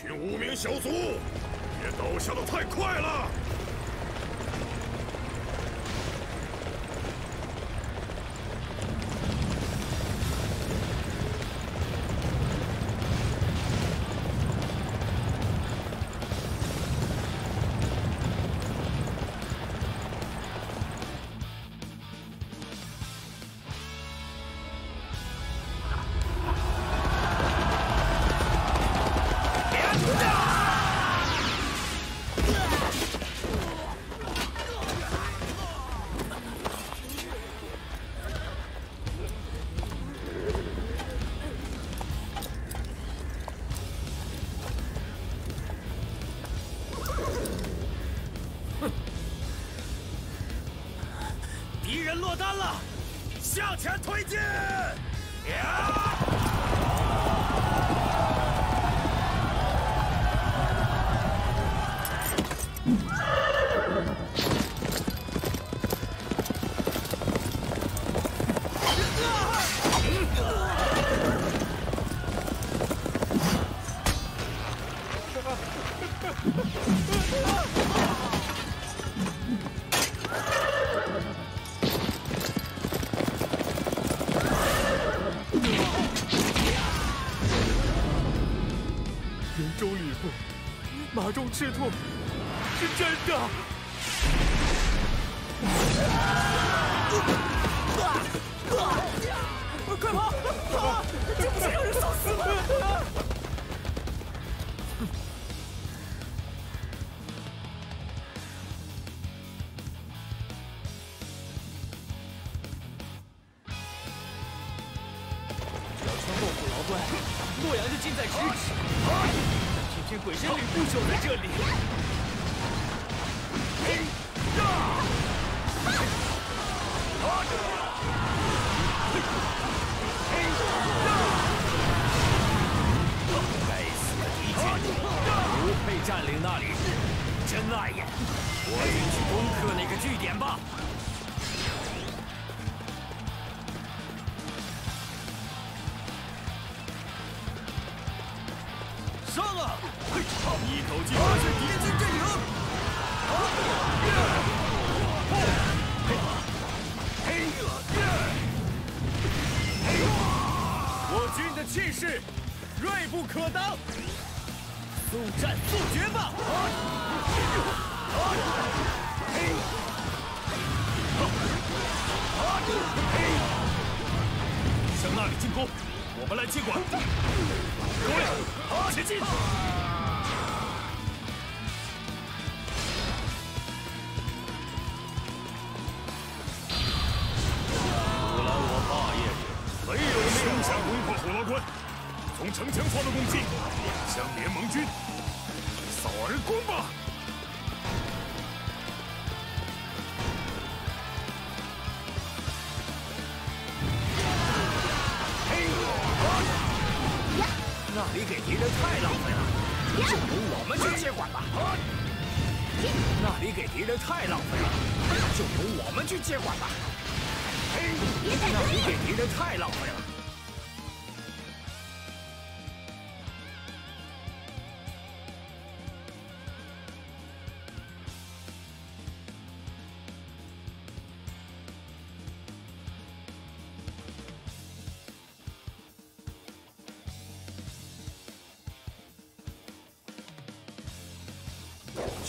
群无名小卒，也倒下的太快了。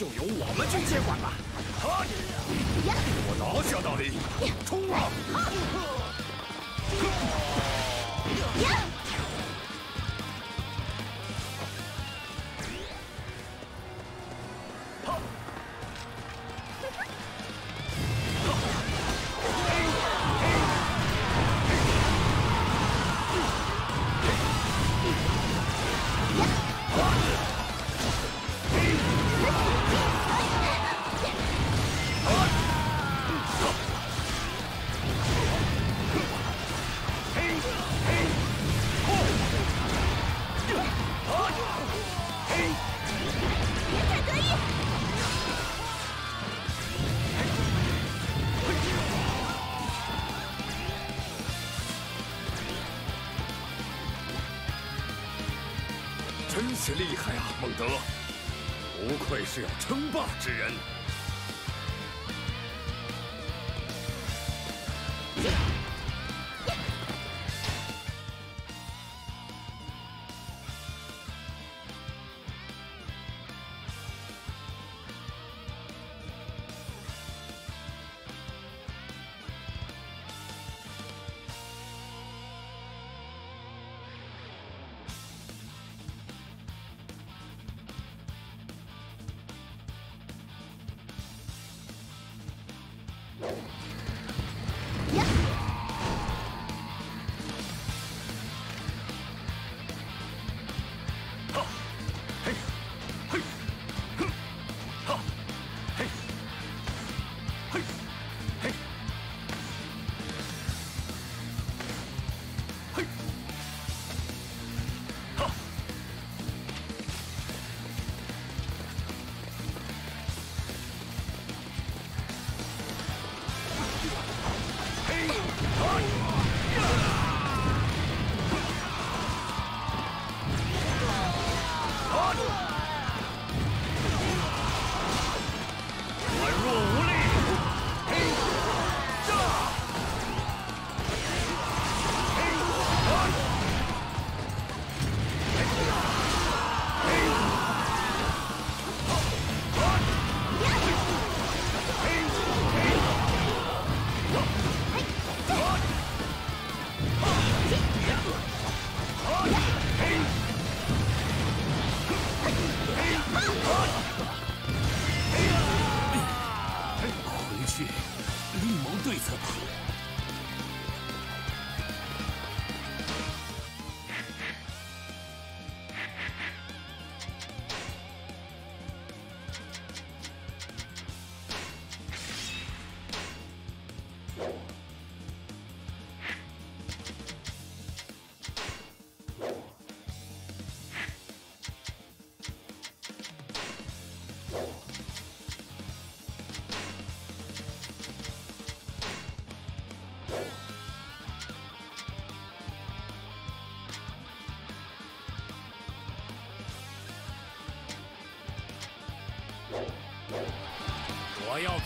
就由我们去接管。是厉害啊，孟德！不愧是要称霸之人。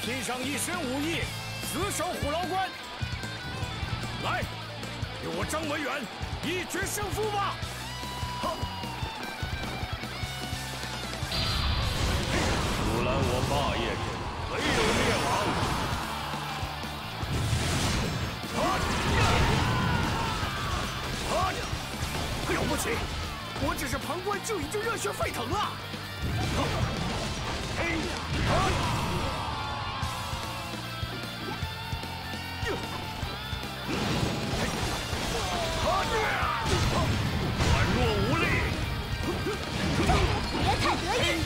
拼上一身武艺，死守虎牢关。来，给我张文远一决胜负吧！阻拦我霸业者，唯有灭亡。了不起！我只是旁观就已经热血沸腾了。软别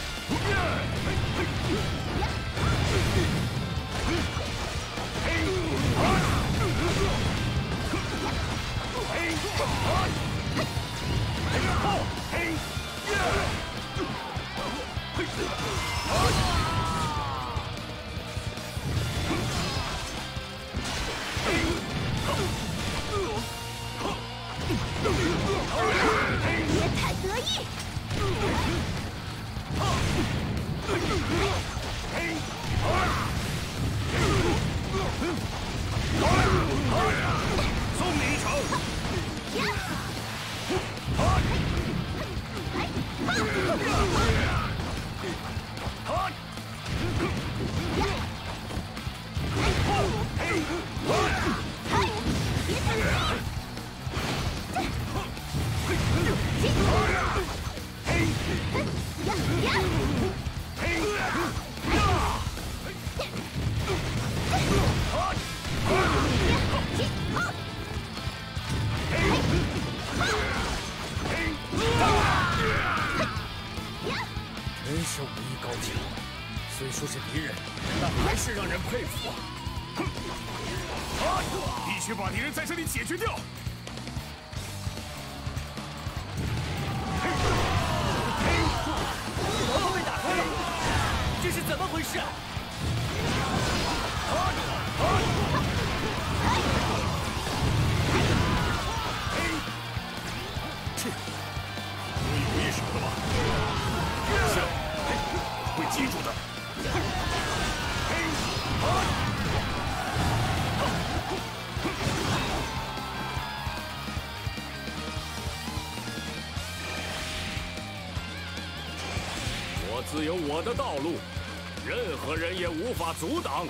何人也无法阻挡。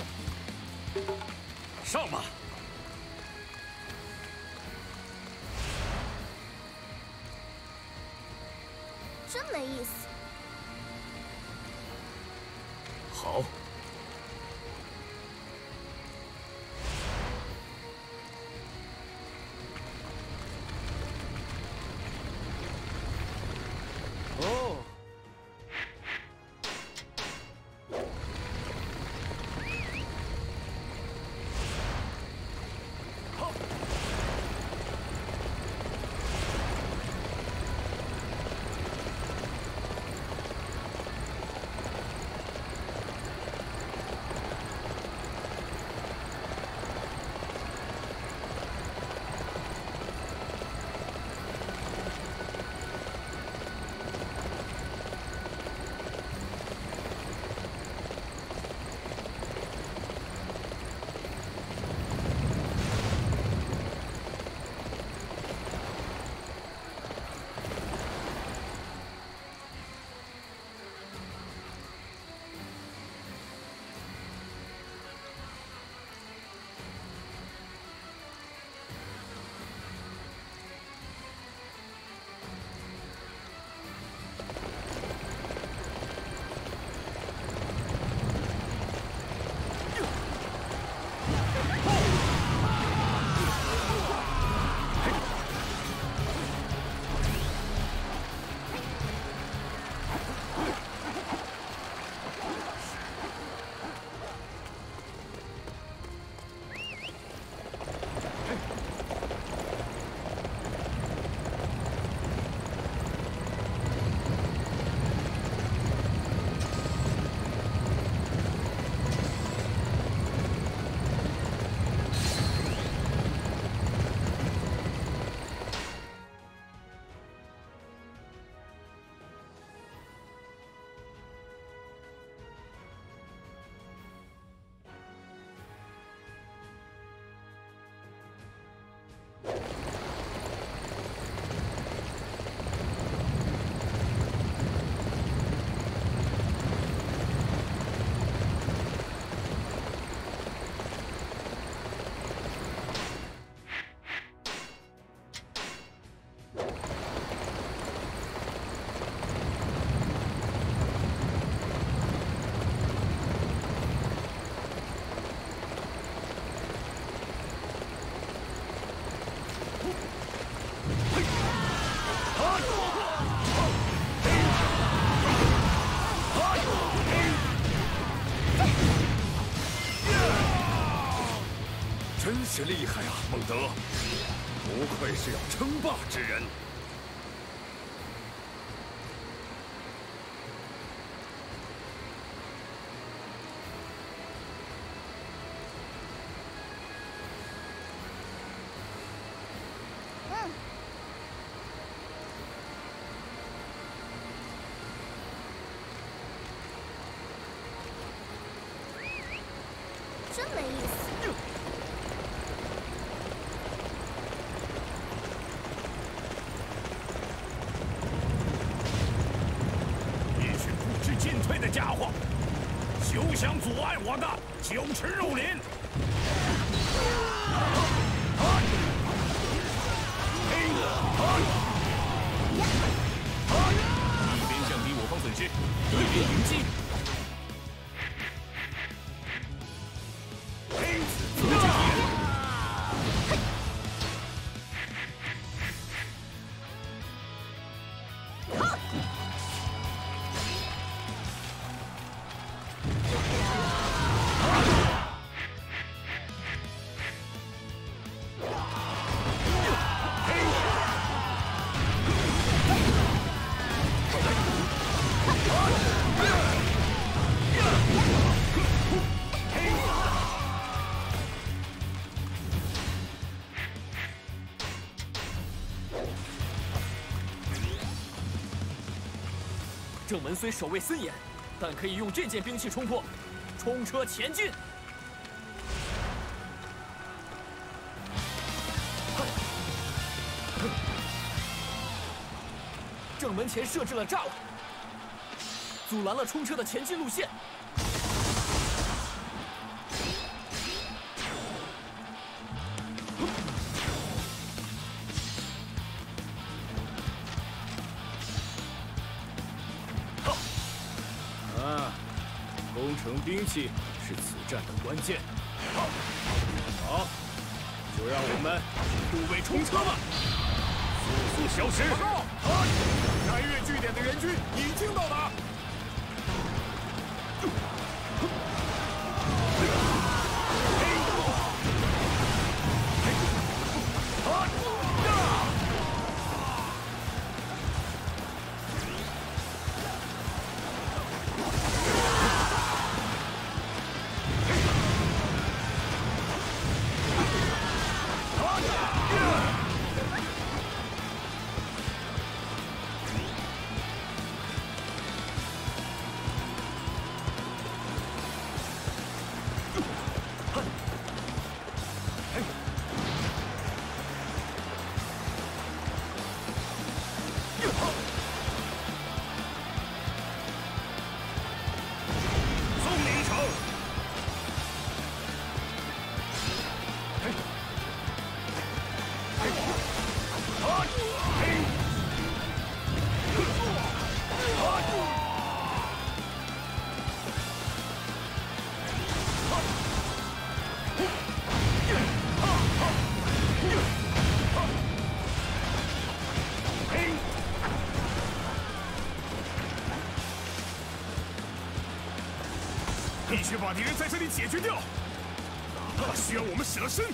是厉害啊，孟德！不愧是要称霸之人。门虽守卫森严，但可以用这件兵器冲破。冲车前进！正门前设置了栅栏，阻拦了冲车的前进路线。攻城兵器是此战的关键。好，就让我们去护卫冲车吧。速速消失！报告，开越据点的援军已经到达。把敌人在这里解决掉，他需要我们舍身。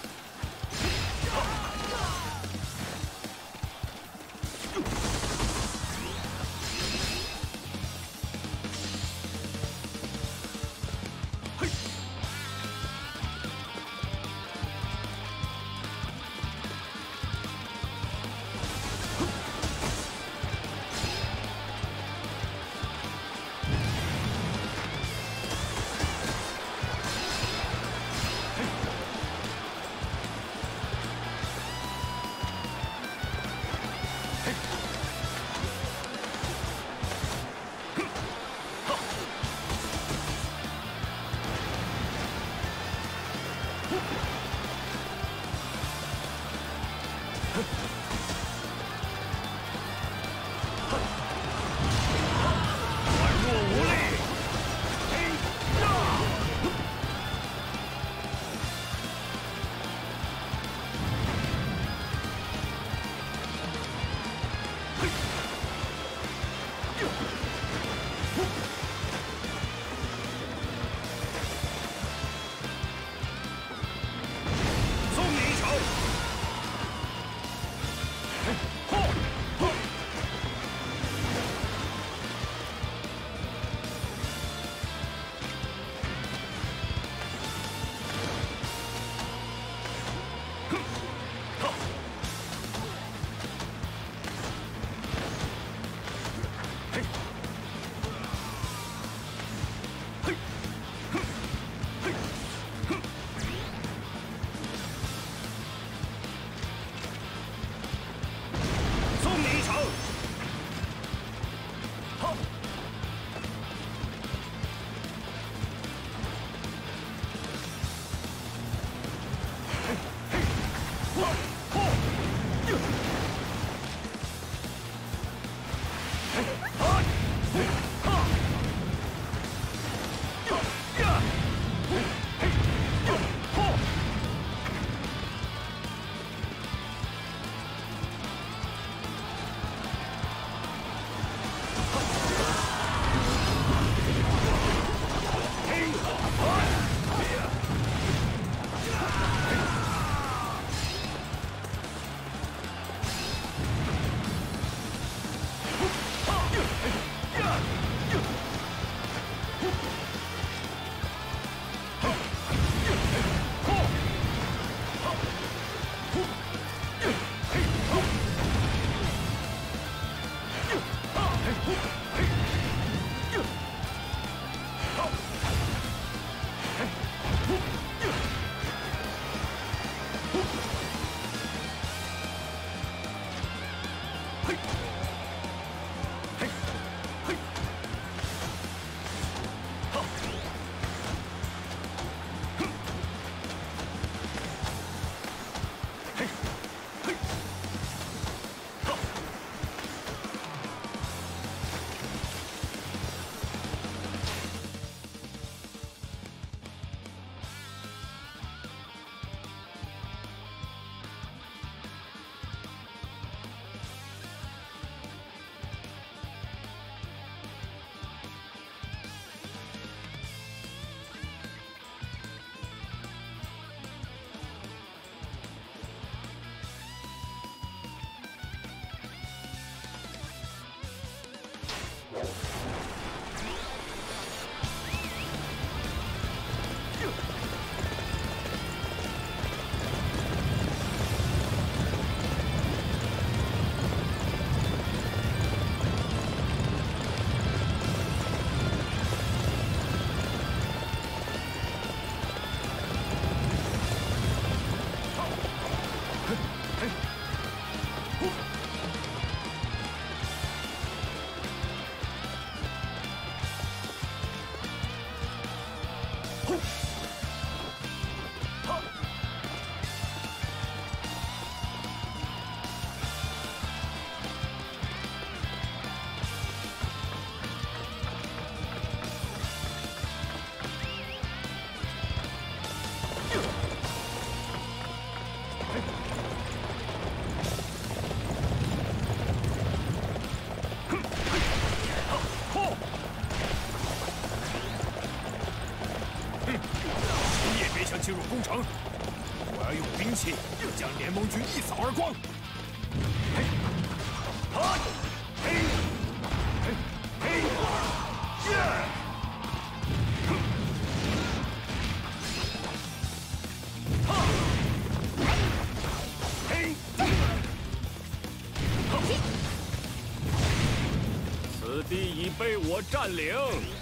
我占领。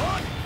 On!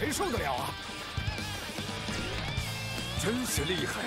谁受得了啊？真是厉害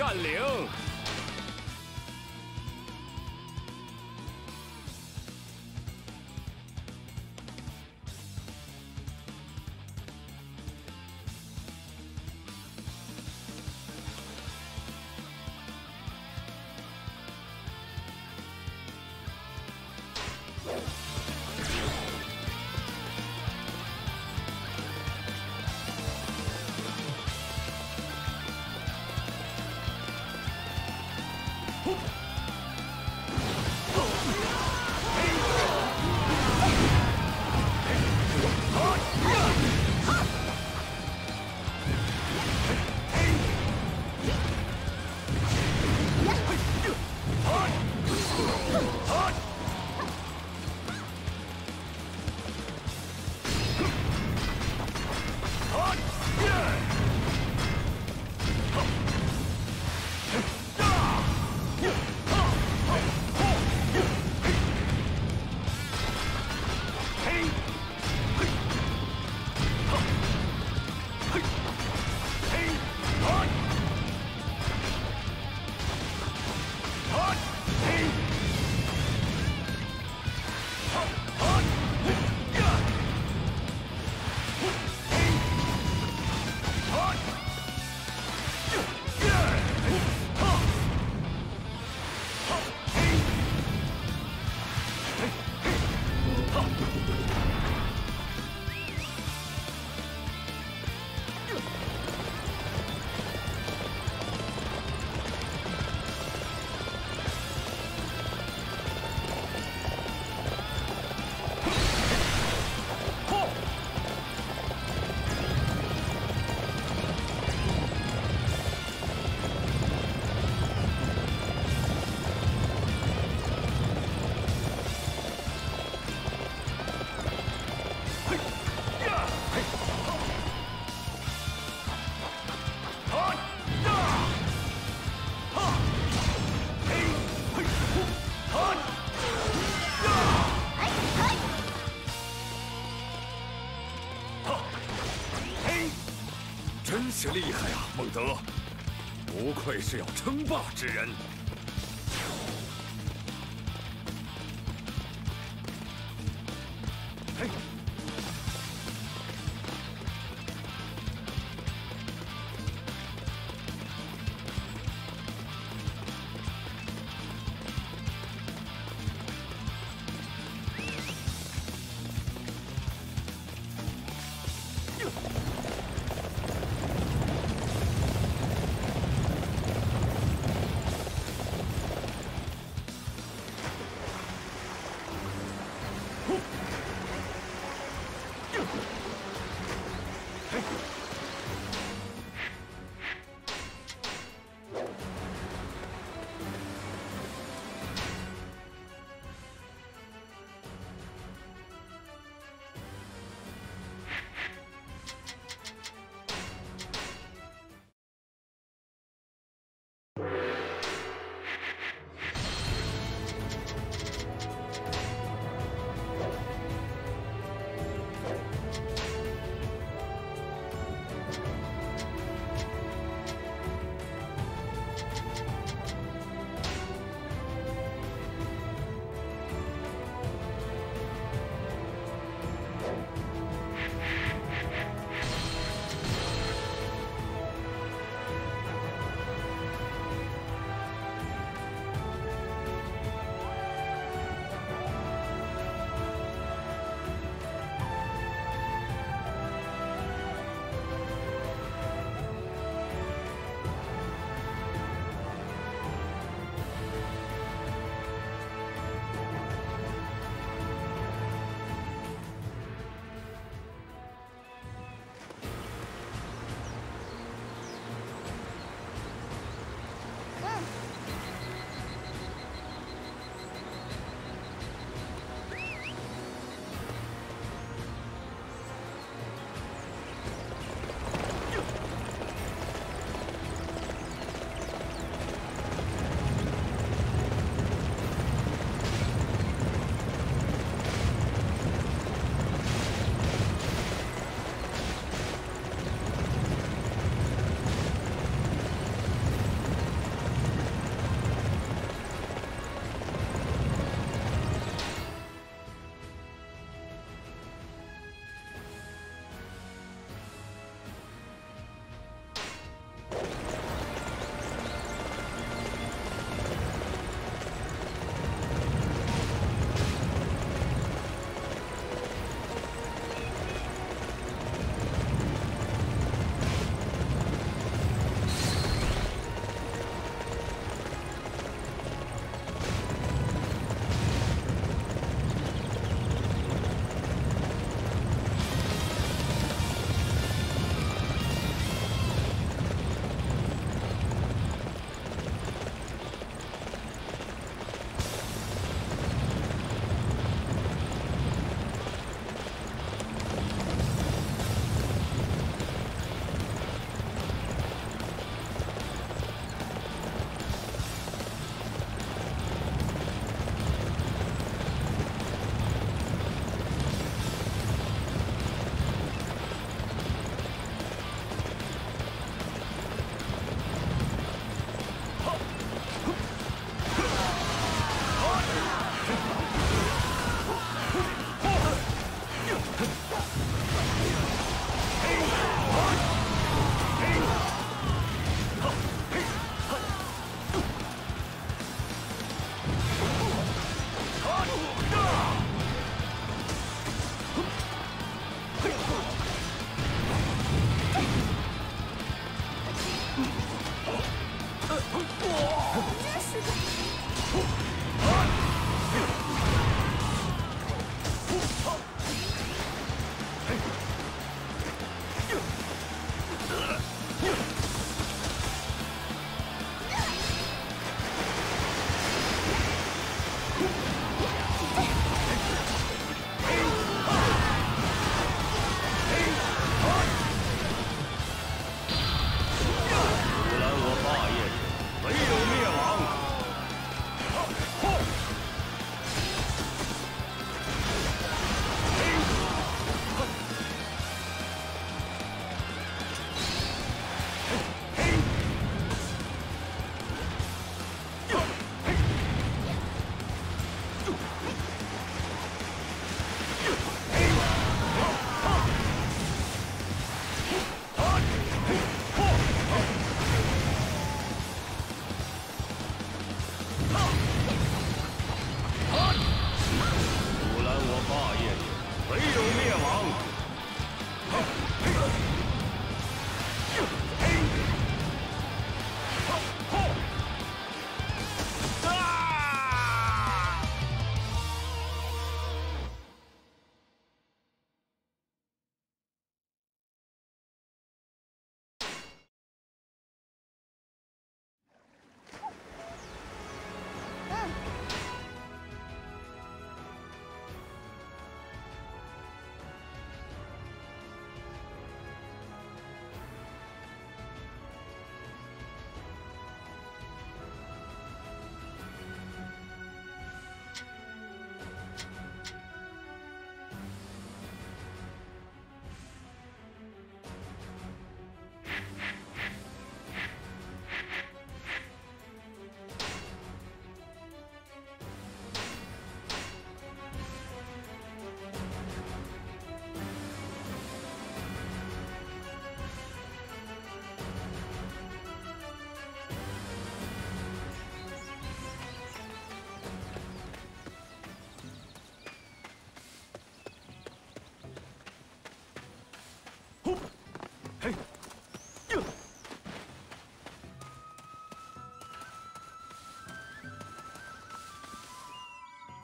占领。是要称霸之人。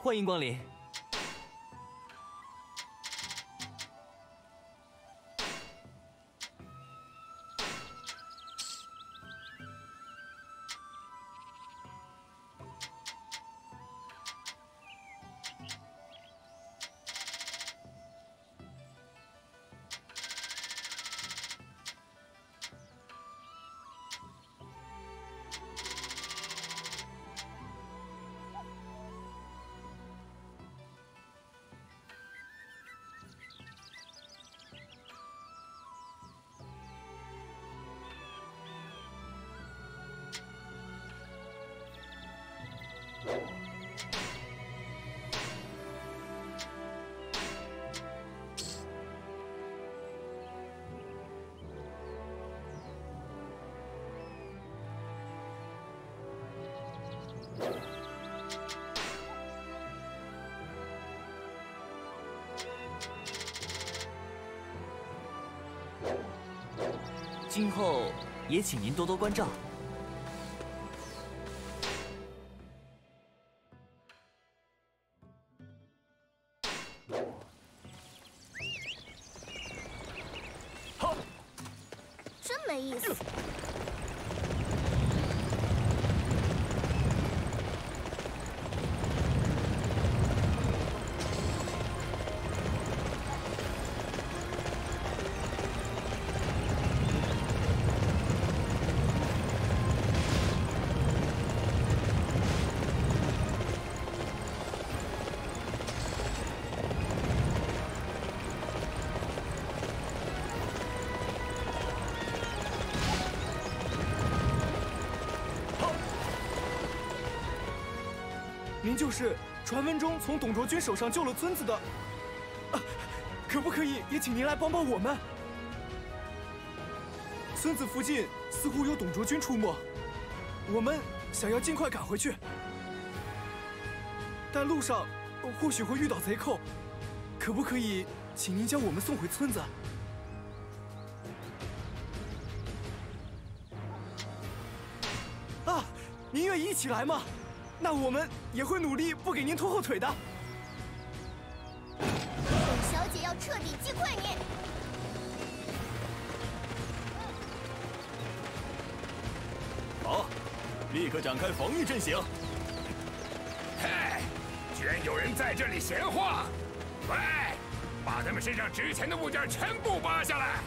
欢迎光临。今后也请您多多关照。就是传闻中从董卓军手上救了村子的，啊，可不可以也请您来帮帮我们？村子附近似乎有董卓军出没，我们想要尽快赶回去，但路上或许会遇到贼寇，可不可以请您将我们送回村子？啊，您愿意一起来吗？那我们也会努力，不给您拖后腿的。董小姐要彻底击溃你！好，立刻展开防御阵型。嘿，居然有人在这里闲话！喂，把他们身上值钱的物件全部扒下来！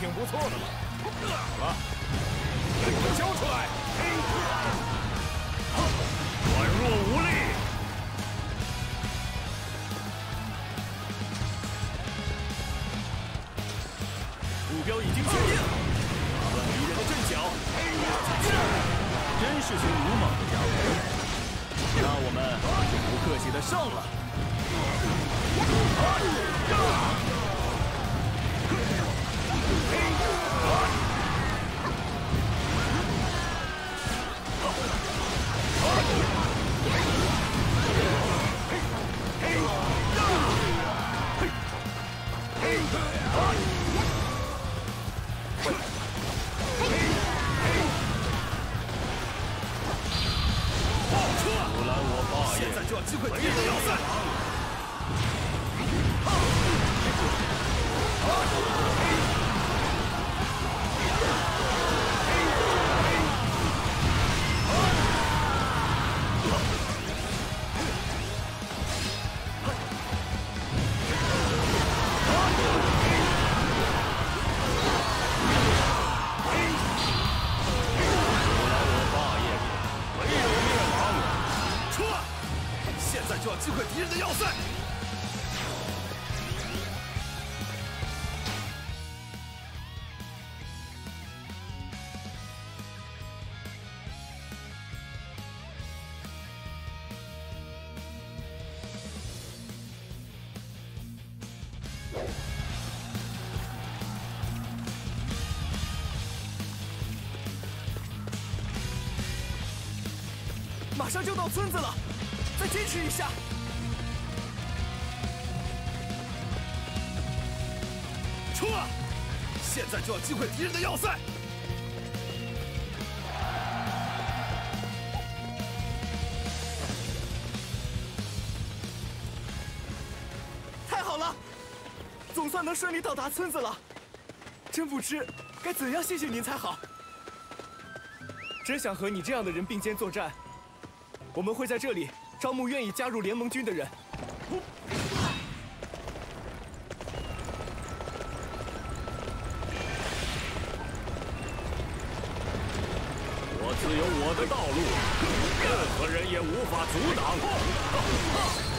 挺不错的。上就到村子了，再坚持一下。冲啊！现在就要击溃敌人的要塞！太好了，总算能顺利到达村子了。真不知该怎样谢谢您才好。真想和你这样的人并肩作战。我们会在这里招募愿意加入联盟军的人。我自有我的道路，任何人也无法阻挡。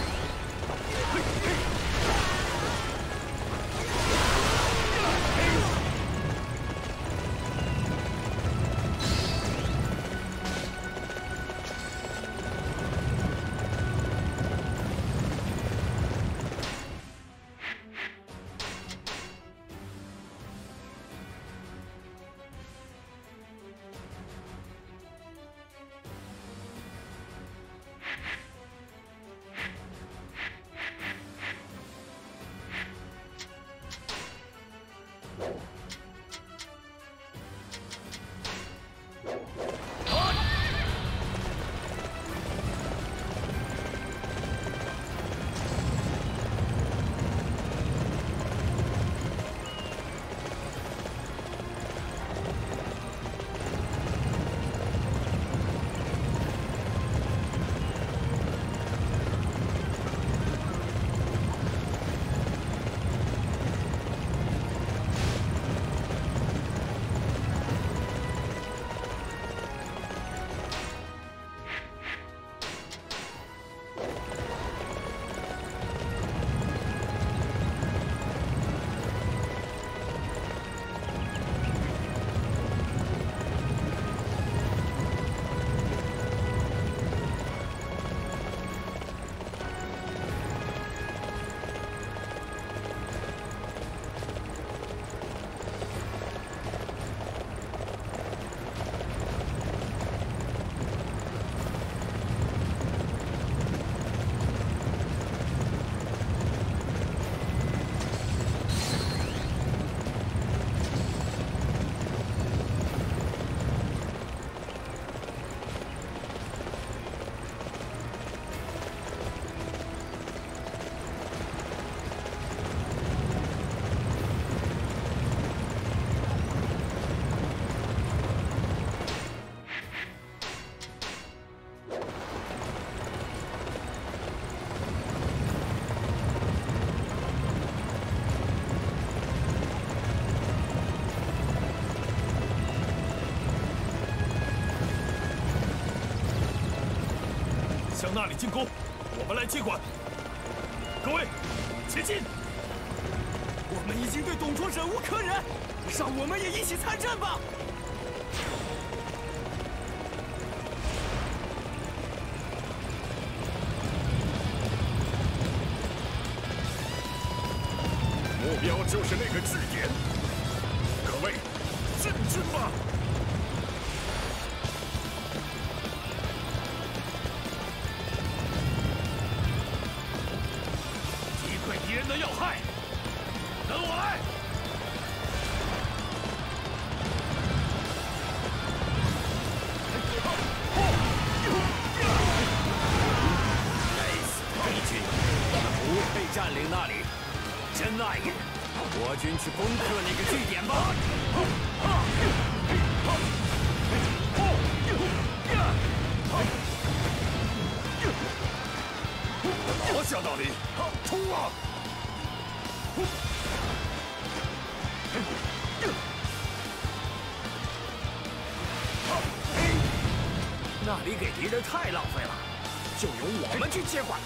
那里进攻，我们来接管。各位，前进！我们已经对董卓忍无可忍，让我们也一起参战吧！太浪费了。就由我们去接管。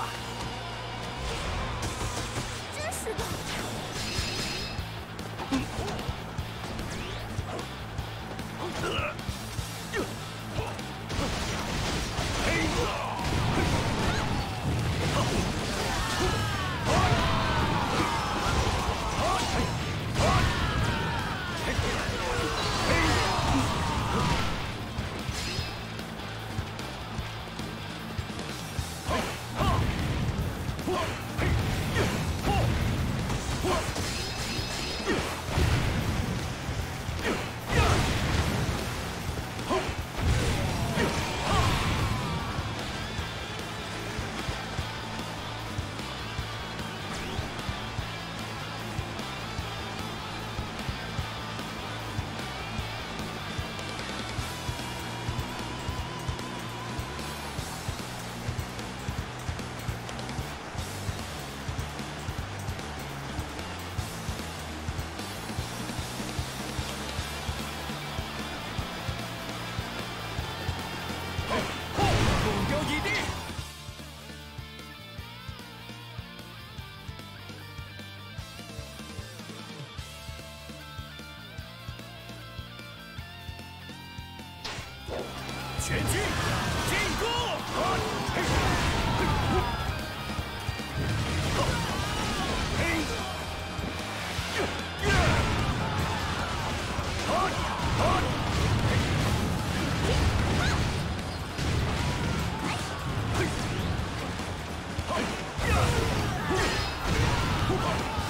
Oh.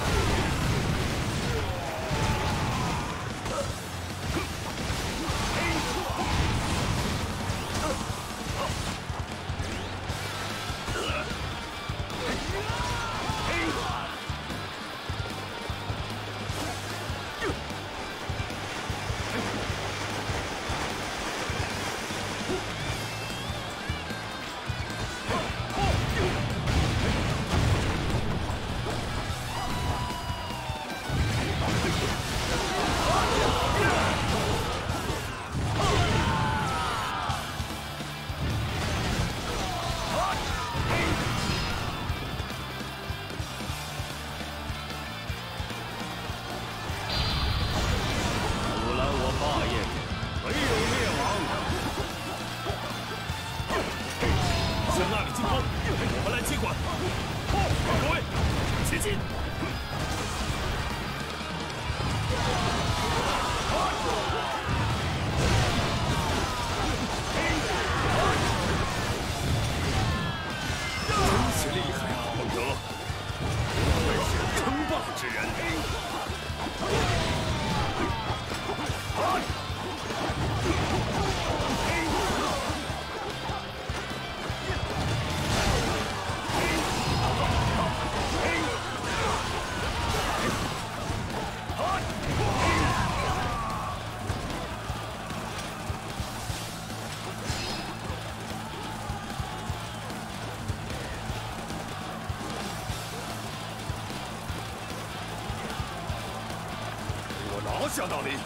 道理。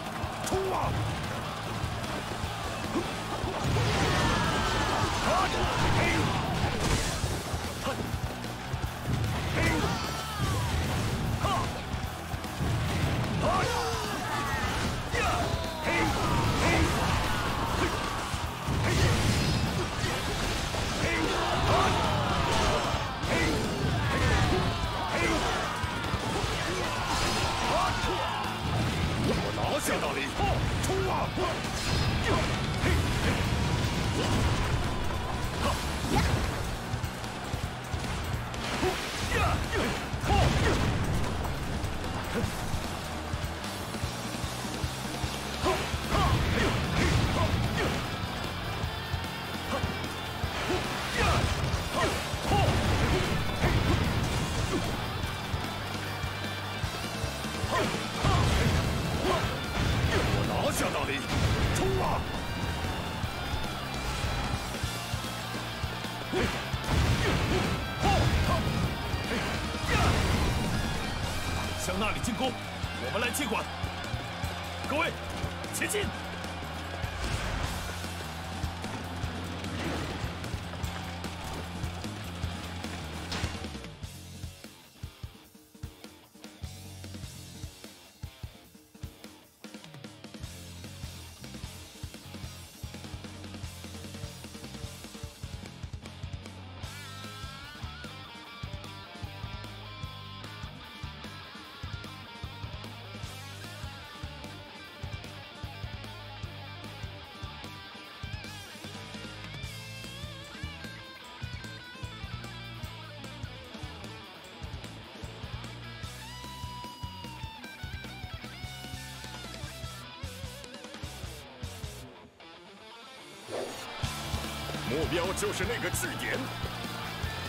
标就是那个据点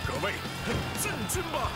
各位进军吧。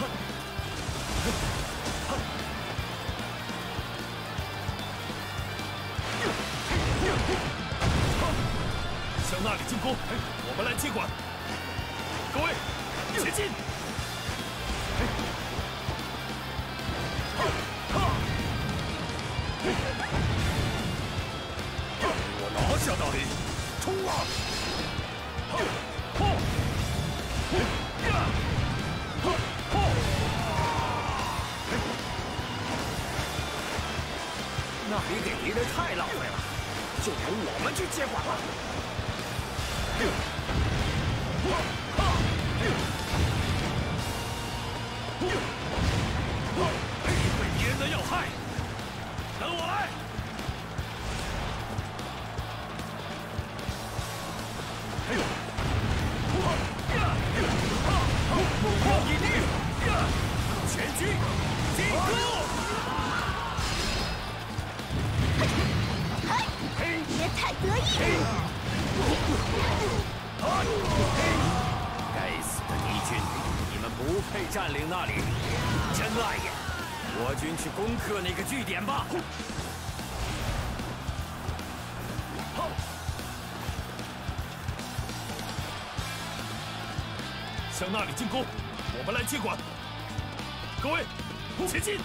军去攻克那个据点吧。向那里进攻，我们来接管。各位，前进。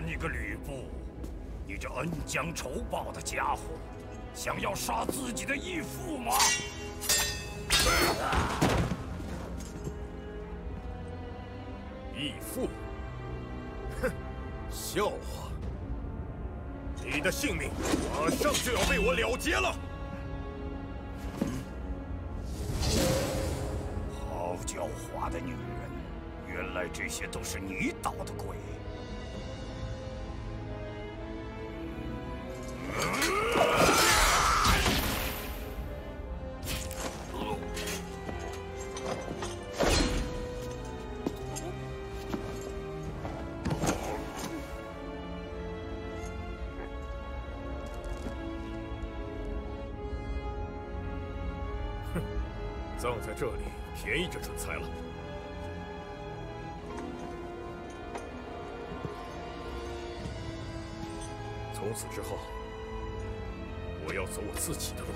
你个吕布，你这恩将仇报的家伙，想要杀自己的义父吗？义父？哼，笑话！你的性命马上就要被我了结了。好狡猾的女人，原来这些都是你捣的鬼。放在这里，便宜这蠢材了。从此之后，我要走我自己的路。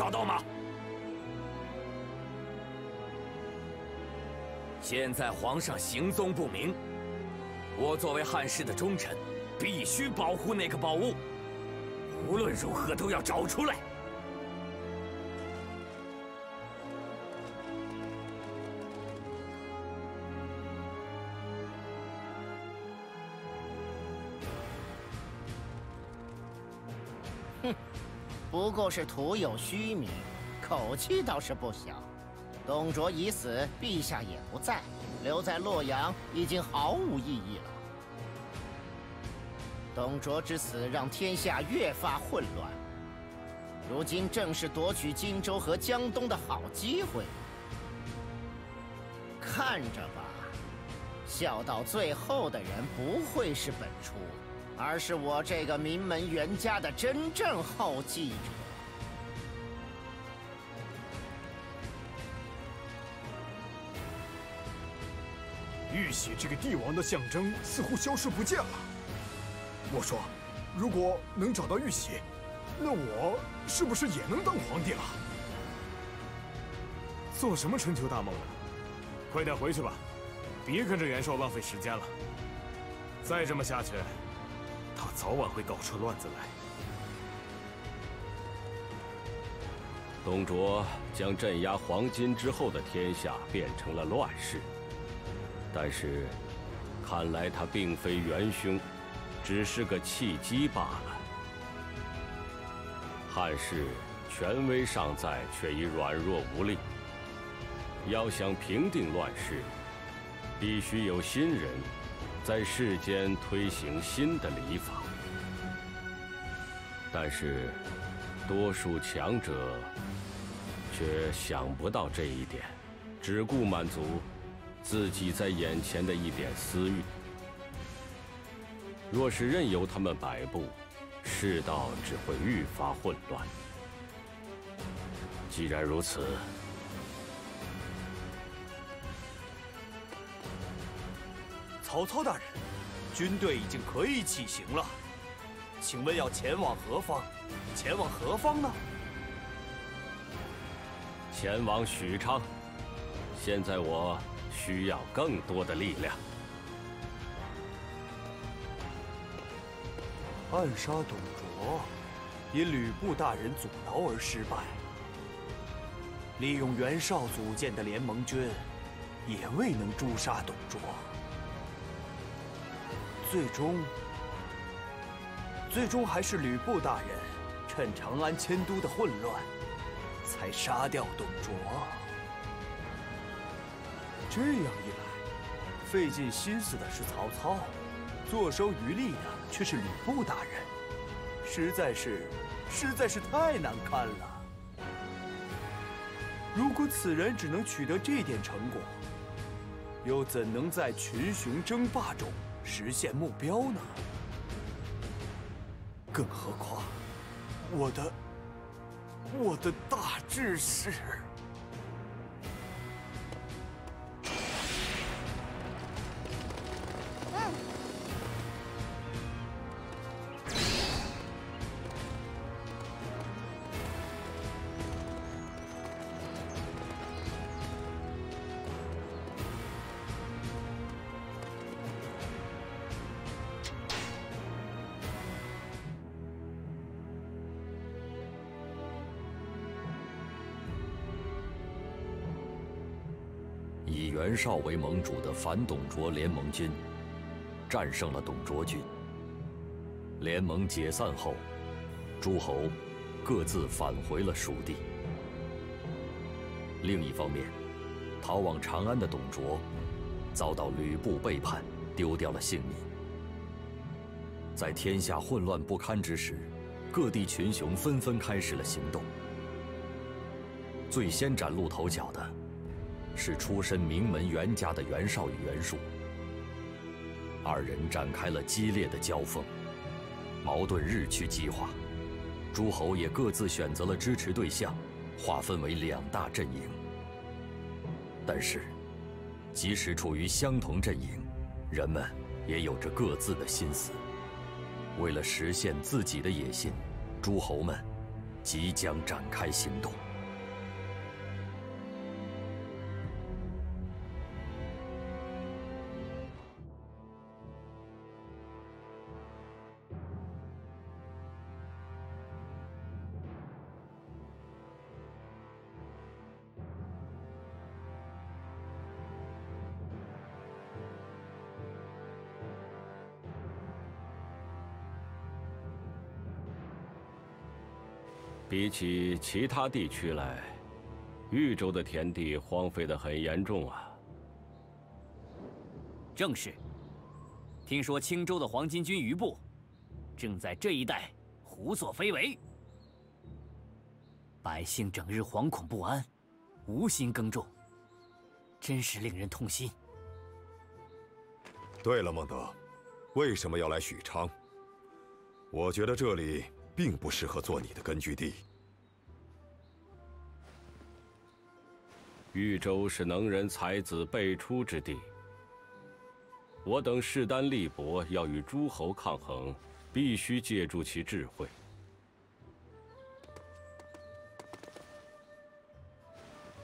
找到吗？现在皇上行踪不明，我作为汉室的忠臣，必须保护那个宝物，无论如何都要找出来。不过是徒有虚名，口气倒是不小。董卓已死，陛下也不在，留在洛阳已经毫无意义了。董卓之死让天下越发混乱，如今正是夺取荆州和江东的好机会。看着吧，笑到最后的人不会是本初，而是我这个名门袁家的真正后继者。玉玺这个帝王的象征似乎消失不见了。我说，如果能找到玉玺，那我是不是也能当皇帝了？做什么春秋大梦呢？快点回去吧，别跟着袁绍浪费时间了。再这么下去，他早晚会搞出乱子来。董卓将镇压黄巾之后的天下变成了乱世。但是，看来他并非元凶，只是个契机罢了。汉室权威尚在，却已软弱无力。要想平定乱世，必须有新人在世间推行新的礼法。但是，多数强者却想不到这一点，只顾满足。自己在眼前的一点私欲，若是任由他们摆布，世道只会愈发混乱。既然如此，曹操大人，军队已经可以起行了，请问要前往何方？前往何方呢？前往许昌。现在我。需要更多的力量。暗杀董卓，因吕布大人阻挠而失败；利用袁绍组建的联盟军，也未能诛杀董卓。最终，最终还是吕布大人趁长安迁都的混乱，才杀掉董卓。这样一来，费尽心思的是曹操，坐收渔利的却是吕布大人，实在是，实在是太难堪了。如果此人只能取得这点成果，又怎能在群雄争霸中实现目标呢？更何况，我的，我的大志是。以袁绍为盟主的反董卓联盟军战胜了董卓军。联盟解散后，诸侯各自返回了蜀地。另一方面，逃往长安的董卓遭到吕布背叛，丢掉了性命。在天下混乱不堪之时，各地群雄纷纷开始了行动。最先崭露头角的。是出身名门袁家的袁绍与袁术，二人展开了激烈的交锋，矛盾日趋激化，诸侯也各自选择了支持对象，划分为两大阵营。但是，即使处于相同阵营，人们也有着各自的心思。为了实现自己的野心，诸侯们即将展开行动。起其他地区来，豫州的田地荒废的很严重啊。正是。听说青州的黄巾军余部，正在这一带胡作非为，百姓整日惶恐不安，无心耕种，真是令人痛心。对了，孟德，为什么要来许昌？我觉得这里。并不适合做你的根据地。豫州是能人才子辈出之地，我等势单力薄，要与诸侯抗衡，必须借助其智慧。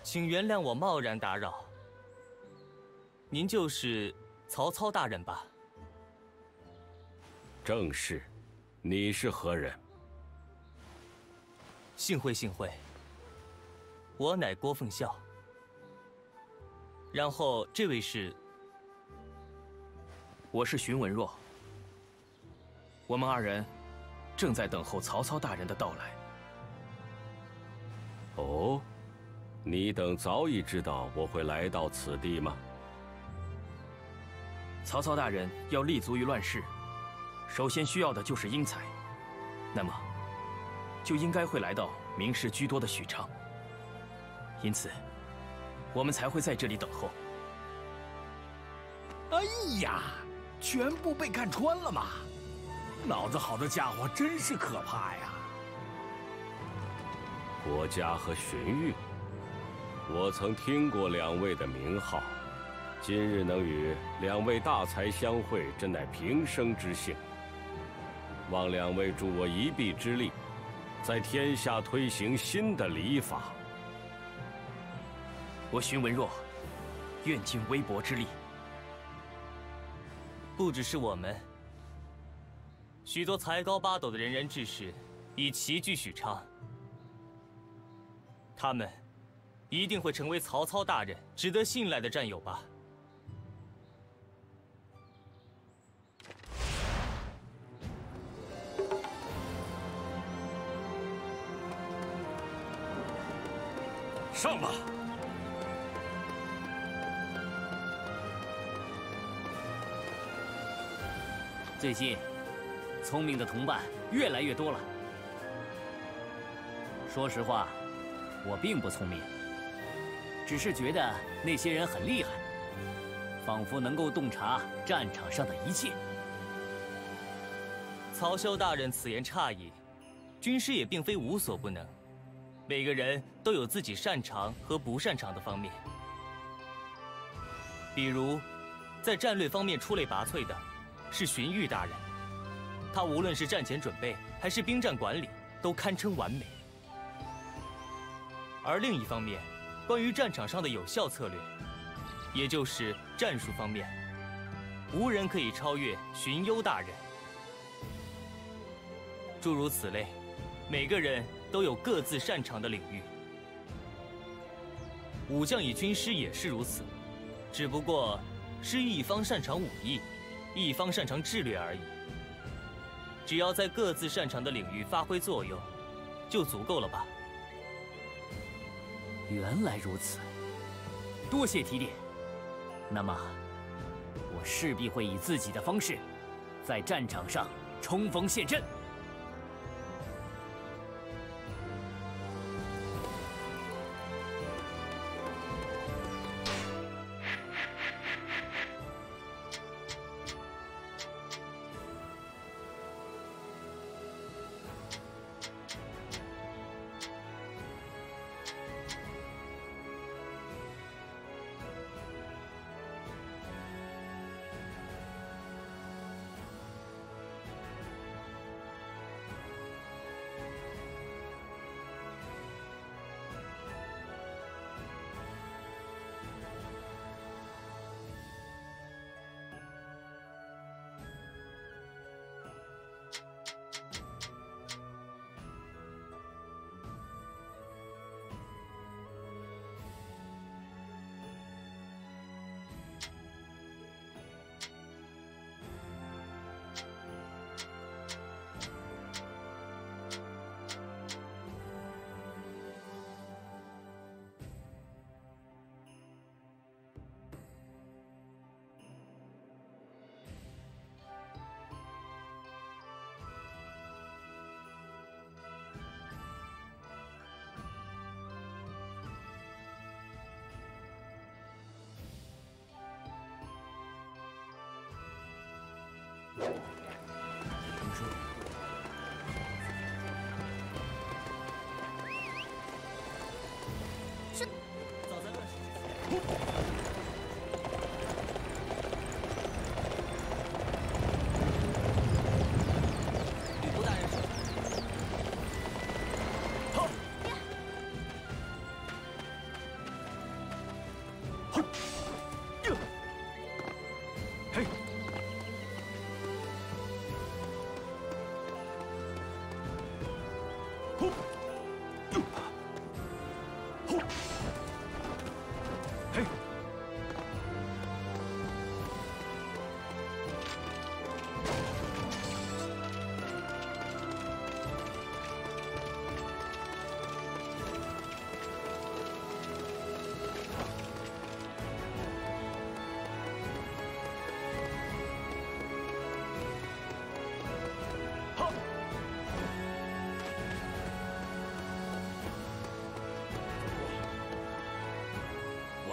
请原谅我贸然打扰。您就是曹操大人吧？正是。你是何人？幸会幸会，我乃郭奉孝。然后这位是，我是荀文若。我们二人正在等候曹操大人的到来。哦，你等早已知道我会来到此地吗？曹操大人要立足于乱世，首先需要的就是英才。那么。就应该会来到名士居多的许昌，因此，我们才会在这里等候。哎呀，全部被看穿了吗？脑子好的家伙真是可怕呀！国家和荀彧，我曾听过两位的名号，今日能与两位大才相会，真乃平生之幸。望两位助我一臂之力。在天下推行新的礼法，我荀文若愿尽微薄之力。不只是我们，许多才高八斗的仁人志士已齐聚许昌，他们一定会成为曹操大人值得信赖的战友吧。上吧！最近，聪明的同伴越来越多了。说实话，我并不聪明，只是觉得那些人很厉害，仿佛能够洞察战场上的一切。曹休大人此言差矣，军师也并非无所不能。每个人都有自己擅长和不擅长的方面，比如，在战略方面出类拔萃的，是荀彧大人。他无论是战前准备还是兵战管理，都堪称完美。而另一方面，关于战场上的有效策略，也就是战术方面，无人可以超越荀攸大人。诸如此类，每个人。都有各自擅长的领域，武将与军师也是如此，只不过是一方擅长武艺，一方擅长智略而已。只要在各自擅长的领域发挥作用，就足够了吧？原来如此，多谢提点。那么，我势必会以自己的方式，在战场上冲锋陷阵。you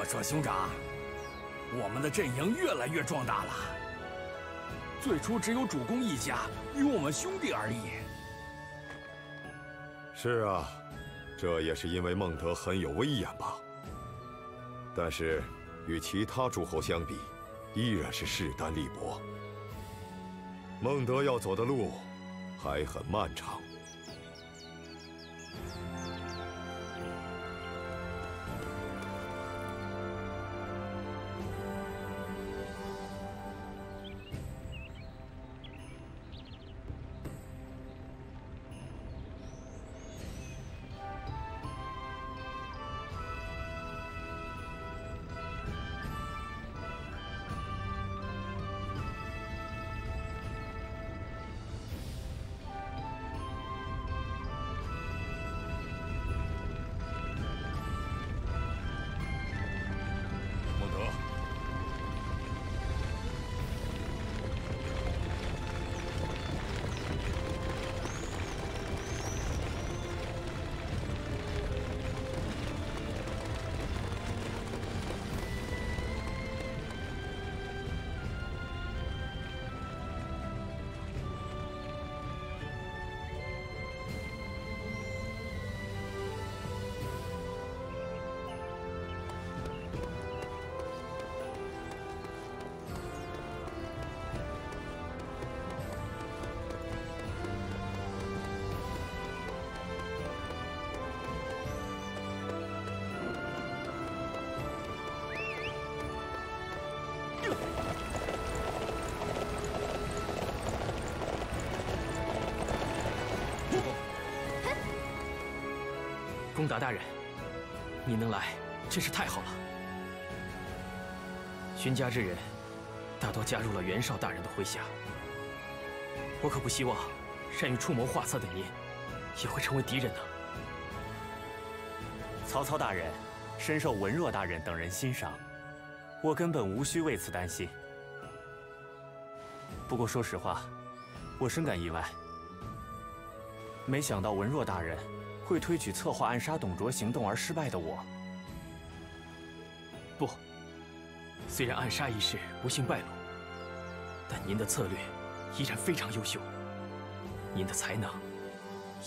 我说，兄长，我们的阵营越来越壮大了。最初只有主公一家与我们兄弟而已。是啊，这也是因为孟德很有威严吧。但是，与其他诸侯相比，依然是势单力薄。孟德要走的路还很漫长。达大人，你能来，真是太好了。荀家之人，大多加入了袁绍大人的麾下。我可不希望，善于出谋划策的您，也会成为敌人呢。曹操大人，深受文若大人等人欣赏，我根本无需为此担心。不过说实话，我深感意外，没想到文若大人。会推举策划暗杀董卓行动而失败的我。不，虽然暗杀一事不幸败露，但您的策略依然非常优秀，您的才能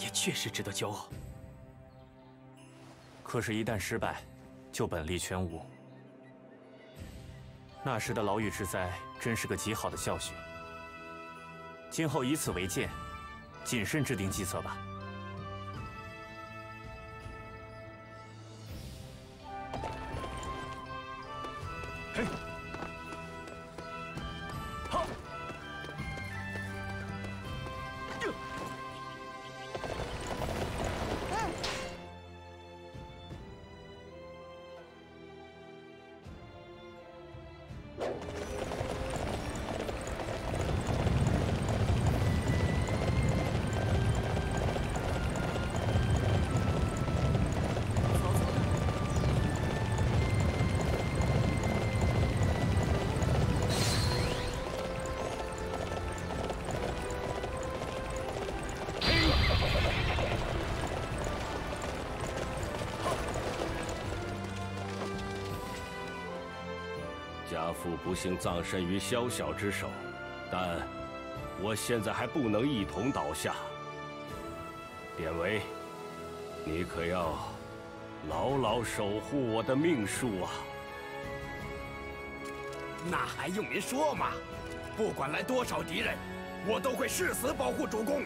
也确实值得骄傲。可是，一旦失败，就本力全无。那时的牢狱之灾真是个极好的教训。今后以此为鉴，谨慎制定计策吧。幸葬身于宵小之手，但我现在还不能一同倒下。典韦，你可要牢牢守护我的命数啊！那还用您说吗？不管来多少敌人，我都会誓死保护主公。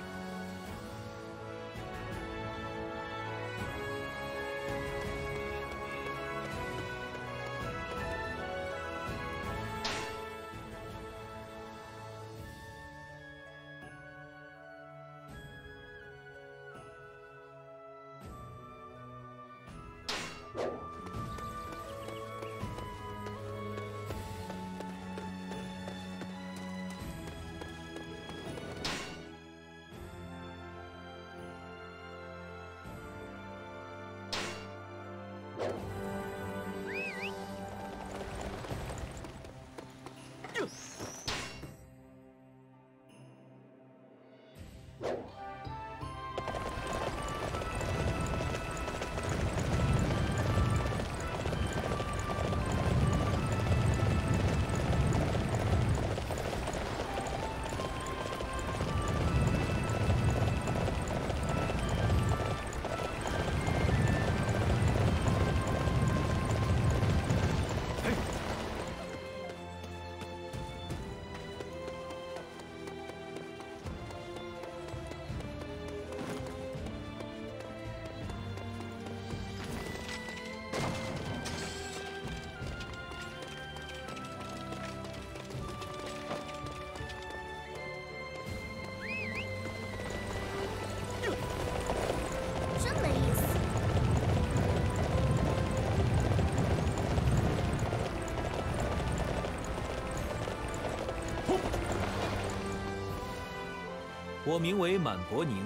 我名为满伯宁，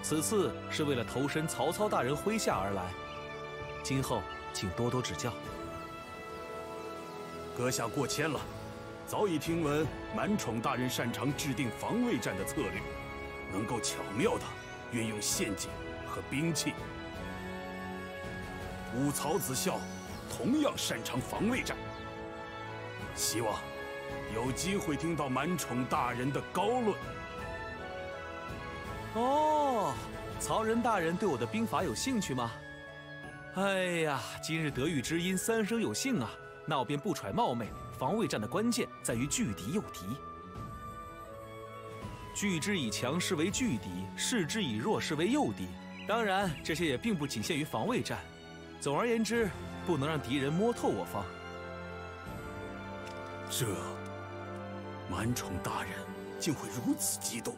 此次是为了投身曹操大人麾下而来，今后请多多指教。阁下过谦了，早已听闻满宠大人擅长制定防卫战的策略，能够巧妙地运用陷阱和兵器。吾曹子孝同样擅长防卫战，希望有机会听到满宠大人的高论。哦，曹仁大人对我的兵法有兴趣吗？哎呀，今日得遇知音，三生有幸啊！那我便不揣冒昧，防卫战的关键在于拒敌诱敌。拒之以强势为拒敌，示之以弱势为诱敌。当然，这些也并不仅限于防卫战。总而言之，不能让敌人摸透我方。这满宠大人竟会如此激动？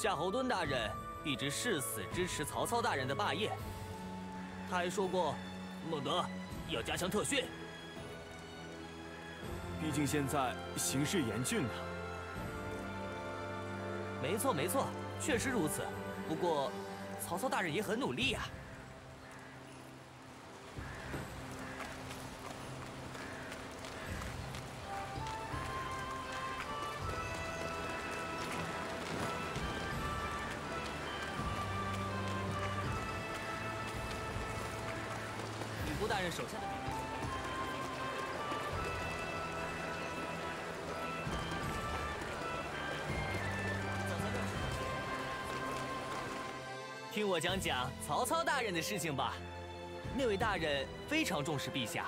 夏侯惇大人一直誓死支持曹操大人的霸业，他还说过，孟德要加强特训。毕竟现在形势严峻啊。没错没错，确实如此。不过，曹操大人也很努力呀。手讲讲曹操大人的事情吧。那位大人非常重视陛下，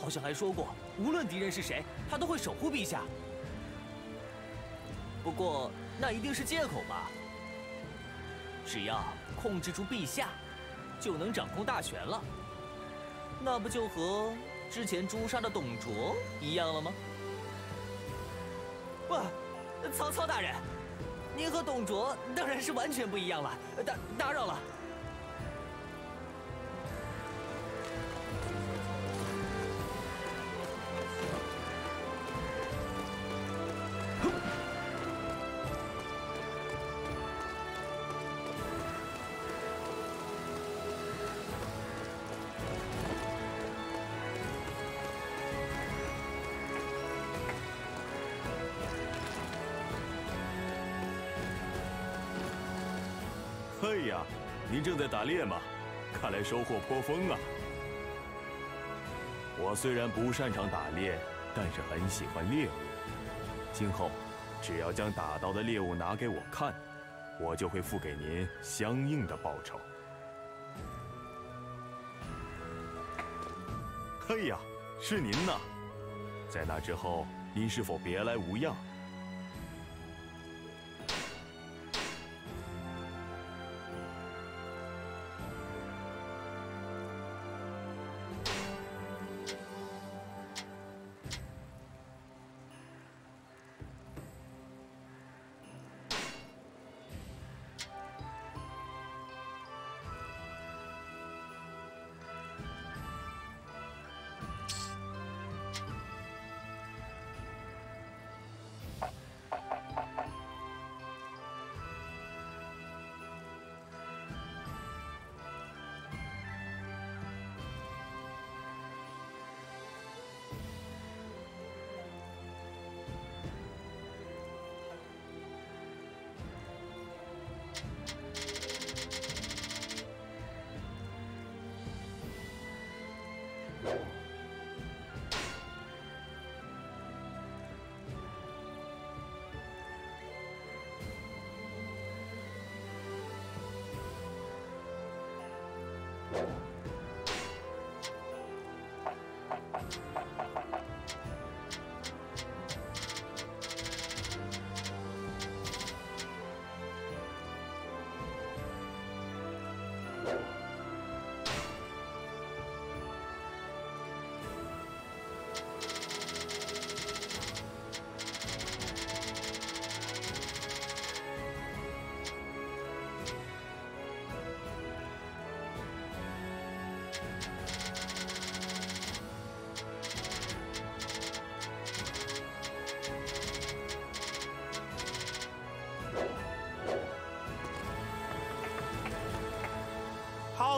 好像还说过，无论敌人是谁，他都会守护陛下。不过那一定是借口吧？只要控制住陛下，就能掌控大权了。那不就和之前诛杀的董卓一样了吗？不，曹操大人，您和董卓当然是完全不一样了。打打扰了。您正在打猎吗？看来收获颇丰啊！我虽然不擅长打猎，但是很喜欢猎物。今后，只要将打到的猎物拿给我看，我就会付给您相应的报酬。嘿呀，是您呐！在那之后，您是否别来无恙？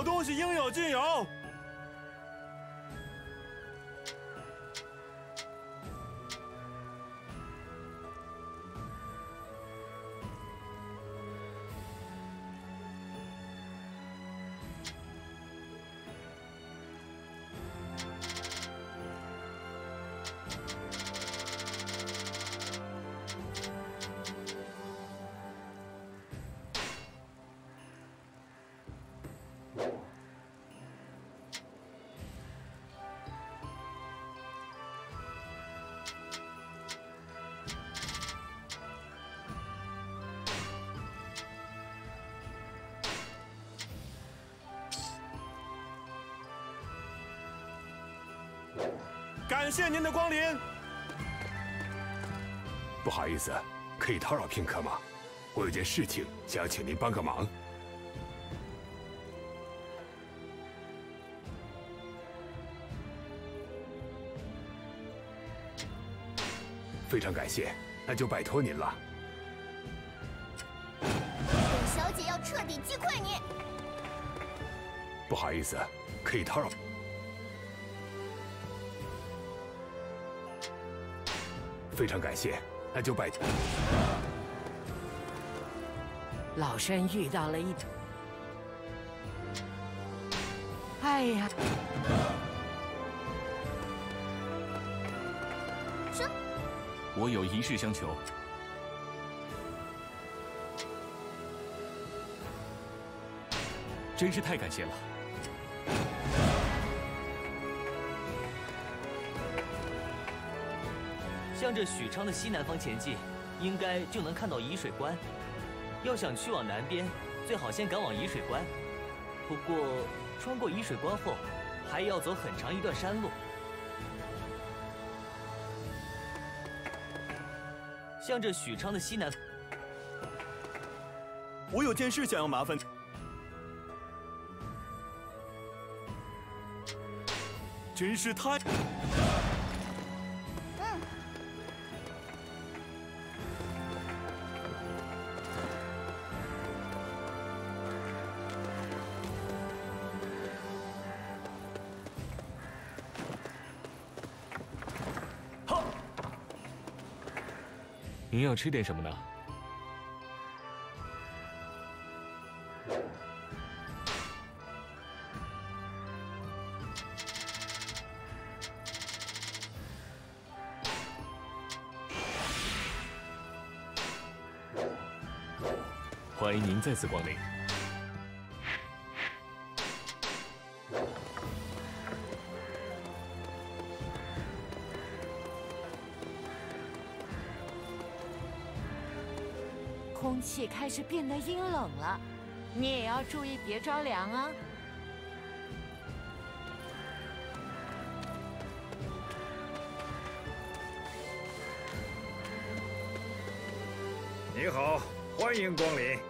好东西应有尽有。感谢您的光临。不好意思，可以叨扰片刻吗？我有件事情想要请您帮个忙。非常感谢，那就拜托您了。本小姐要彻底击溃你。不好意思，可以叨扰。非常感谢，那就拜。老身遇到了一……哎呀！什？我有一事相求。真是太感谢了。着许昌的西南方前进，应该就能看到沂水关。要想去往南边，最好先赶往沂水关。不过，穿过沂水关后，还要走很长一段山路。向着许昌的西南，我有件事想要麻烦。真是太……您要吃点什么呢？欢迎您再次光临。是变得阴冷了，你也要注意别着凉啊！你好，欢迎光临。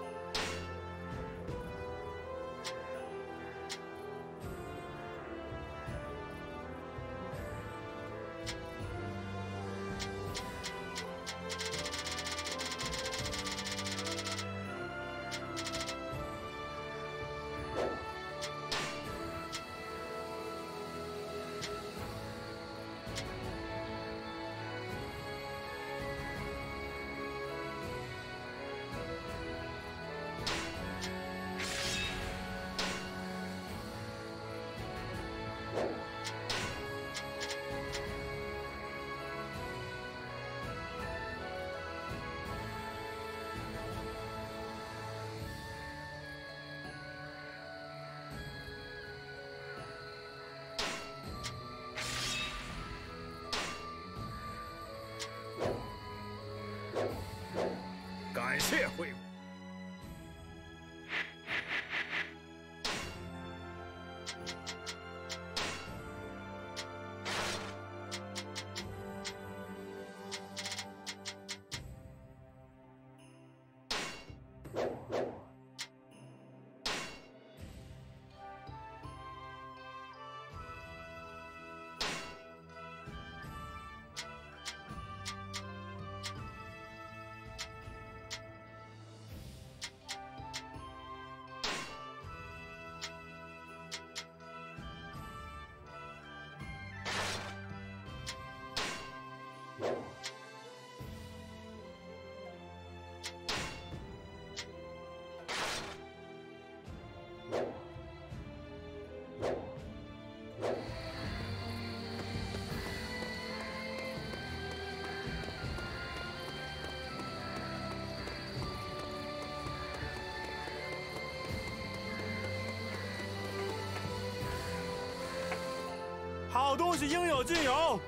好东西应有尽有。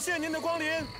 感谢您的光临。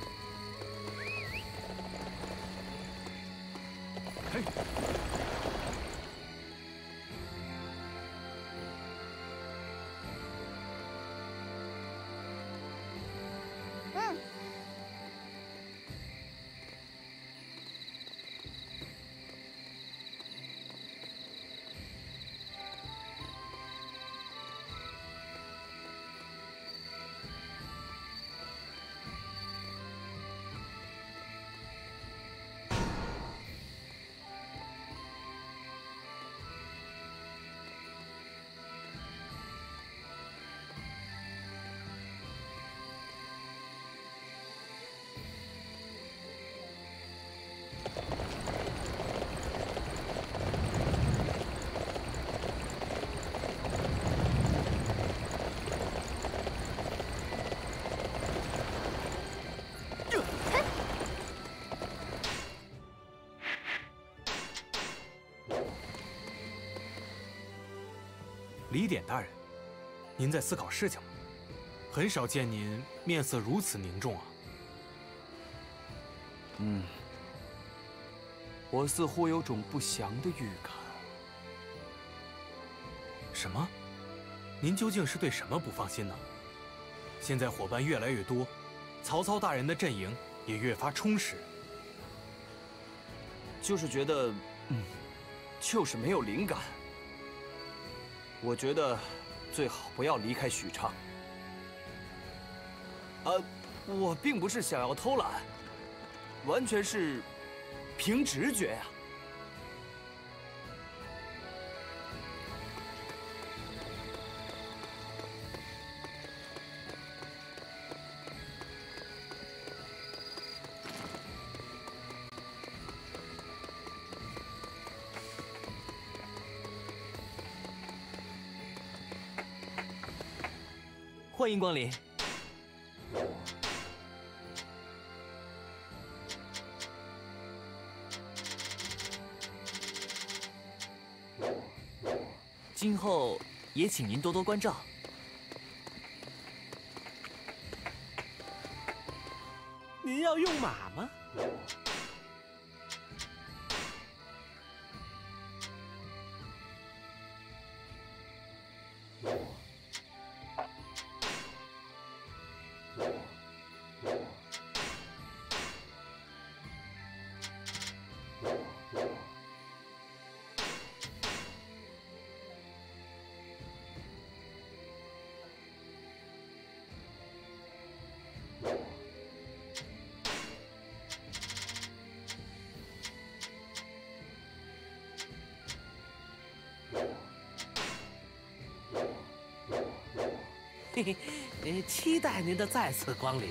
李典大人，您在思考事情吗？很少见您面色如此凝重啊。嗯，我似乎有种不祥的预感。什么？您究竟是对什么不放心呢？现在伙伴越来越多，曹操大人的阵营也越发充实。就是觉得，嗯，就是没有灵感。我觉得最好不要离开许昌。呃，我并不是想要偷懒，完全是凭直觉呀、欢迎光临。今后也请您多多关照。您要用马吗？期待您的再次光临。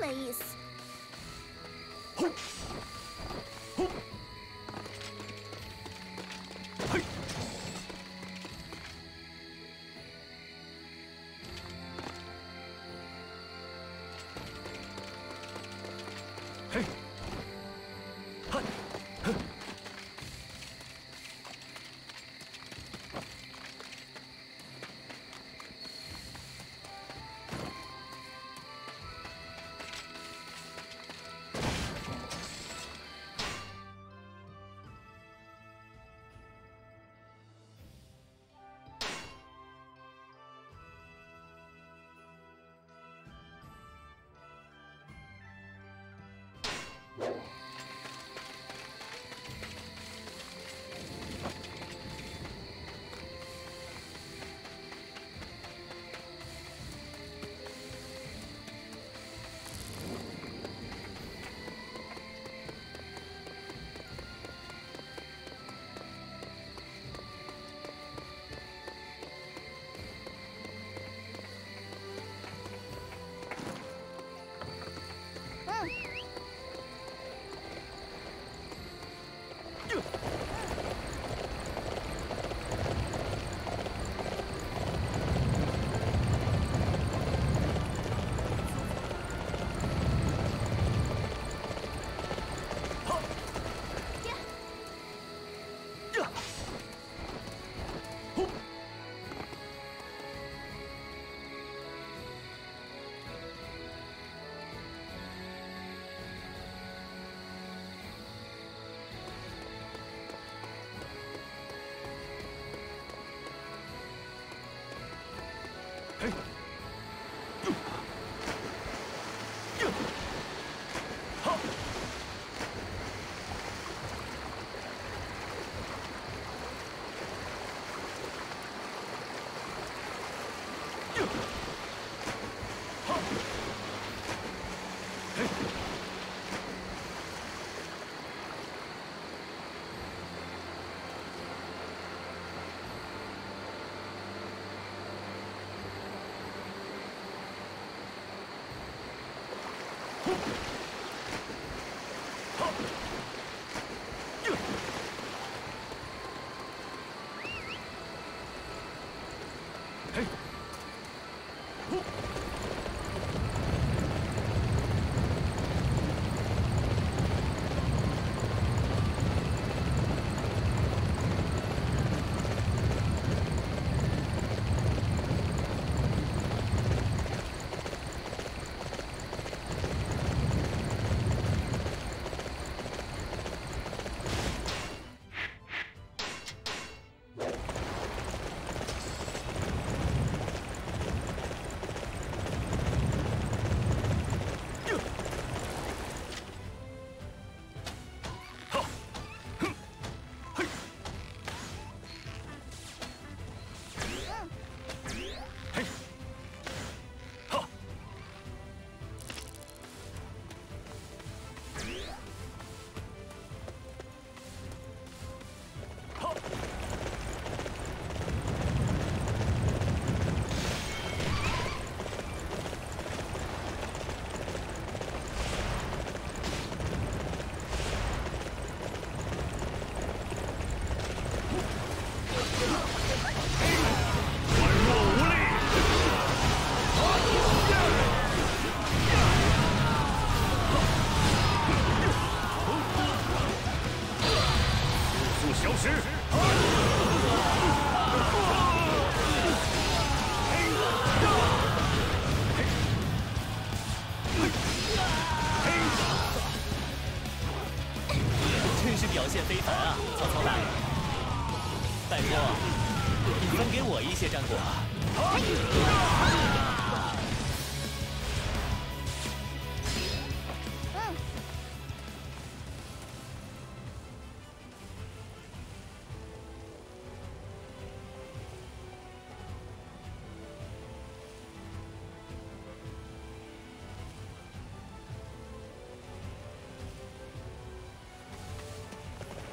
没意思。Yeah.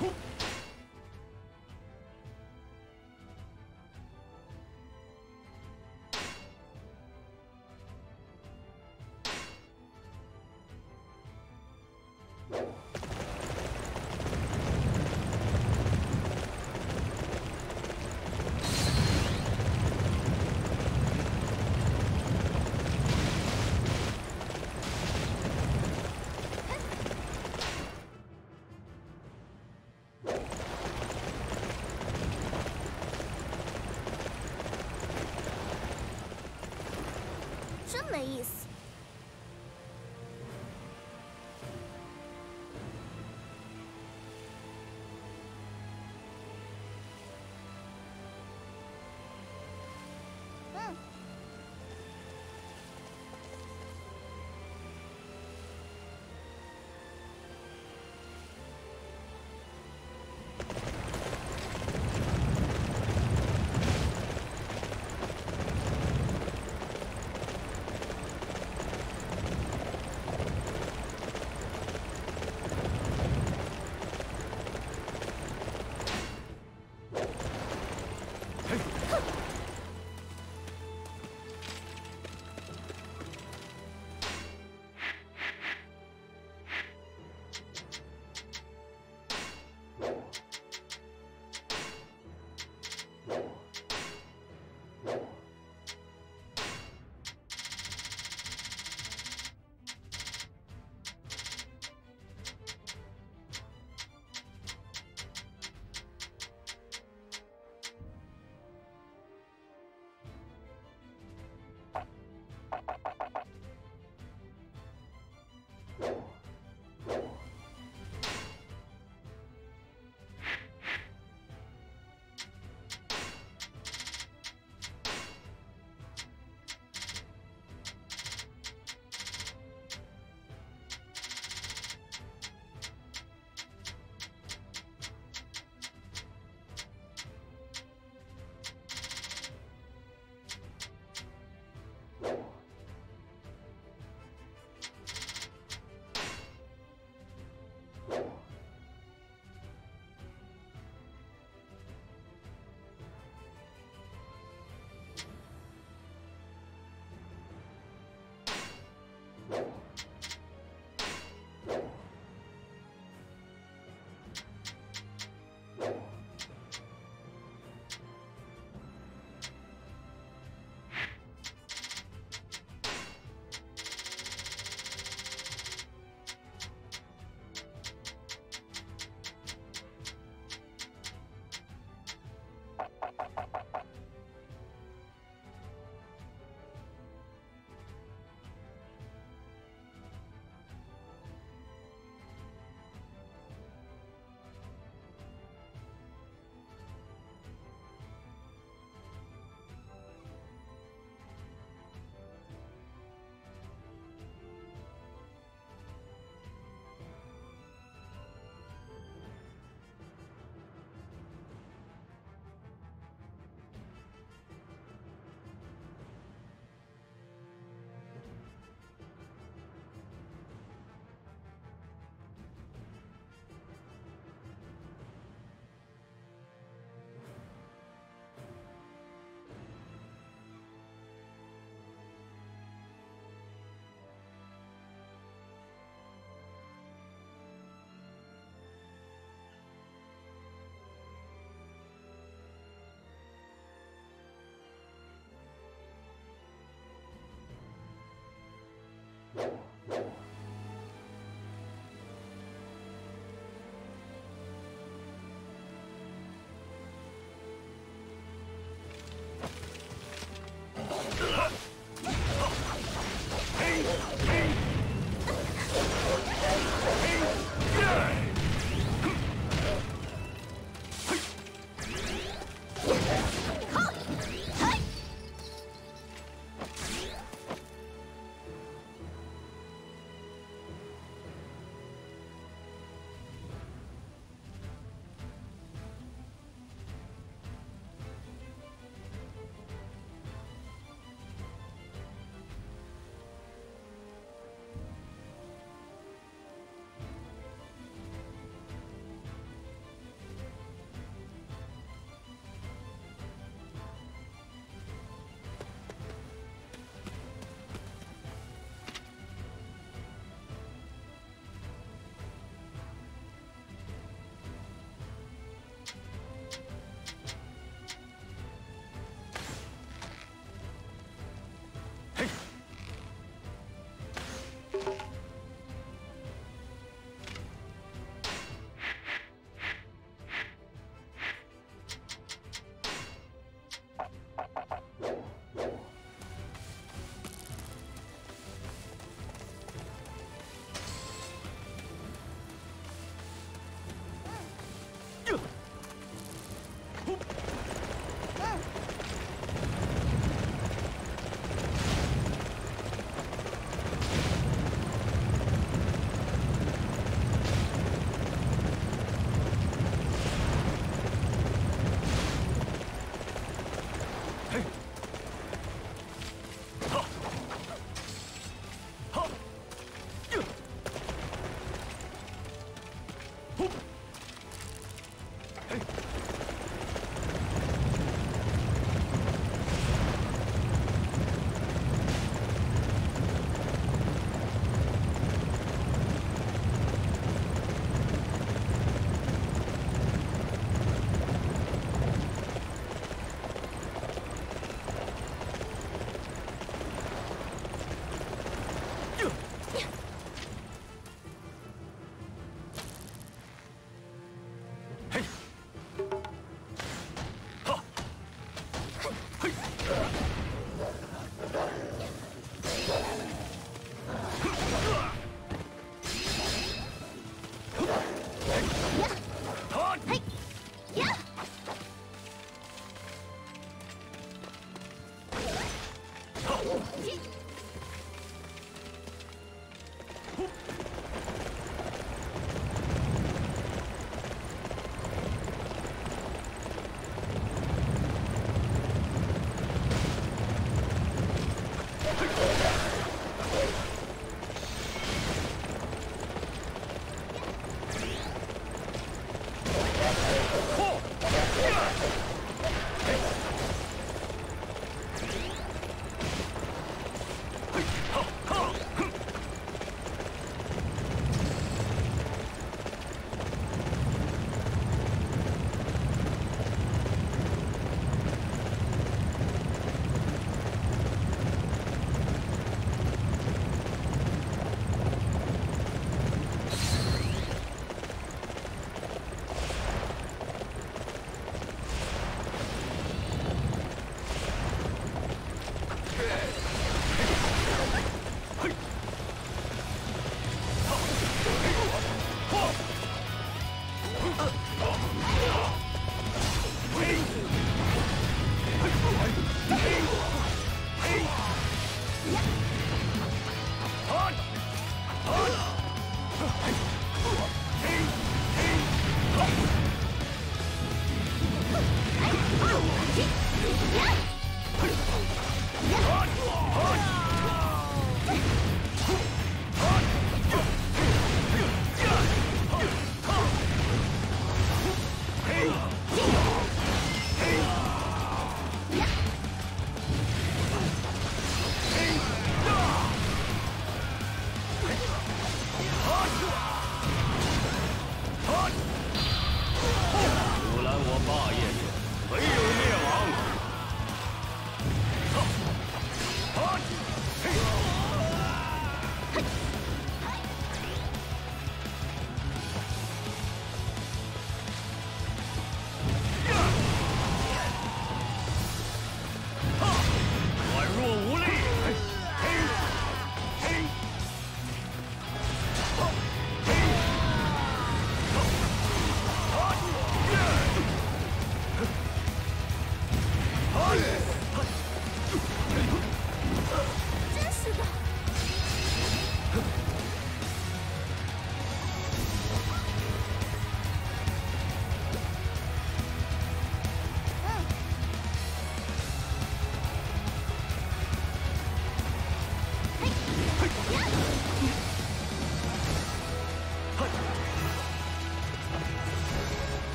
훅! não é isso.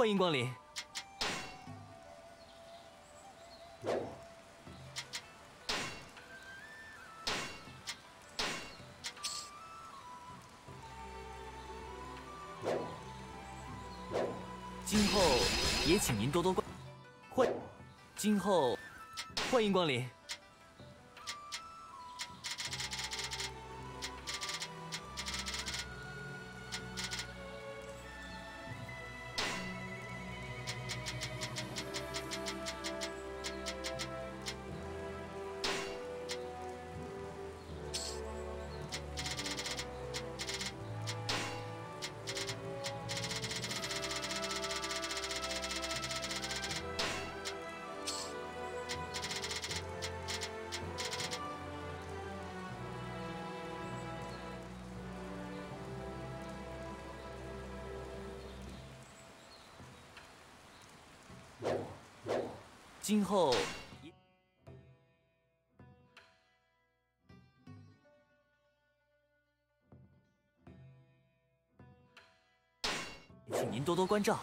欢迎光临。今后也请您多多关欢，今后欢迎光临。今后，请您多多关照。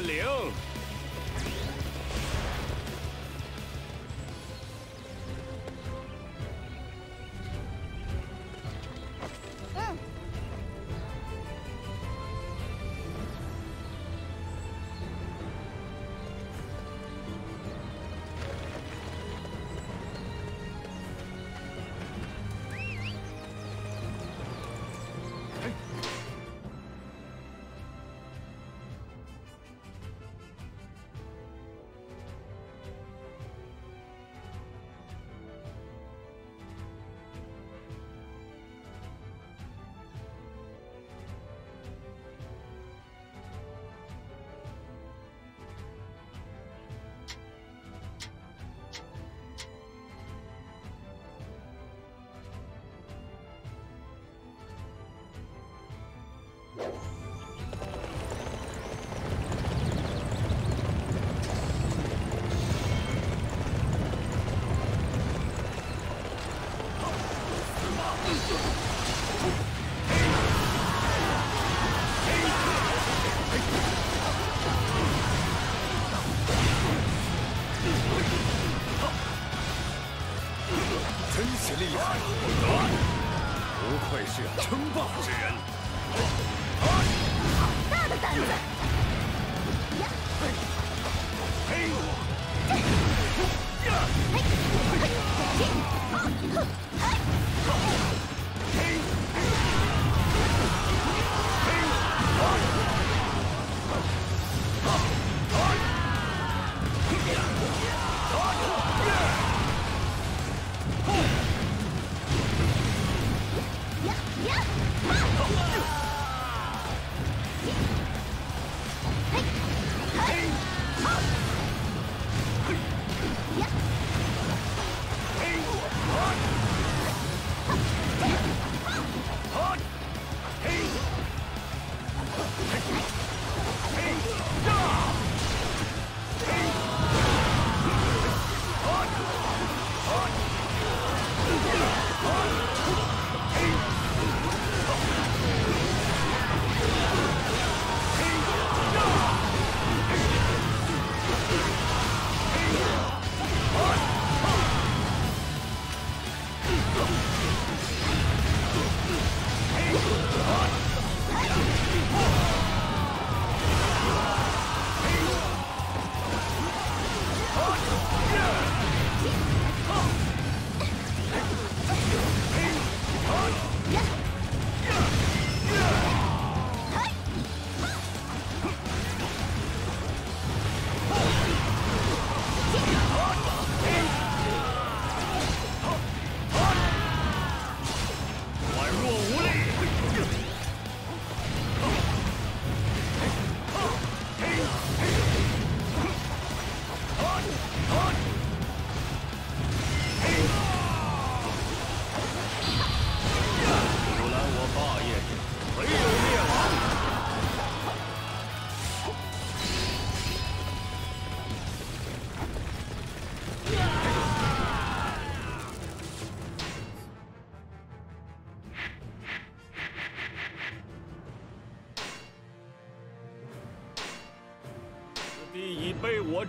我占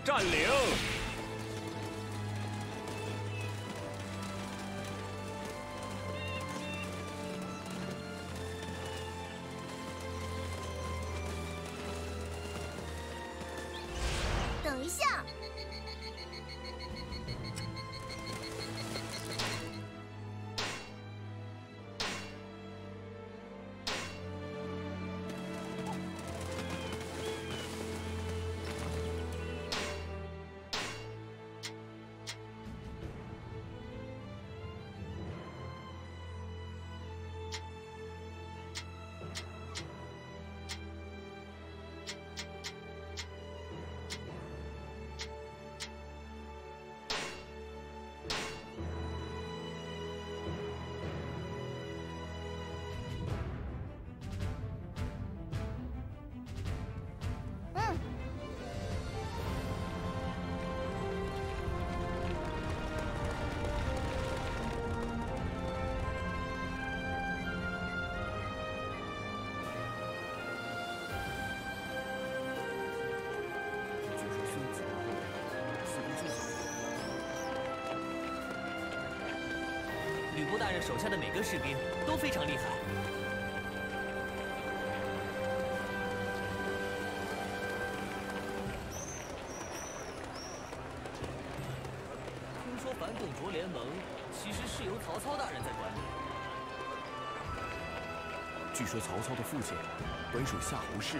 被我大人手下的每个士兵都非常厉害。听说反董卓联盟其实是由曹操大人在管理。据说曹操的父亲本属夏侯氏。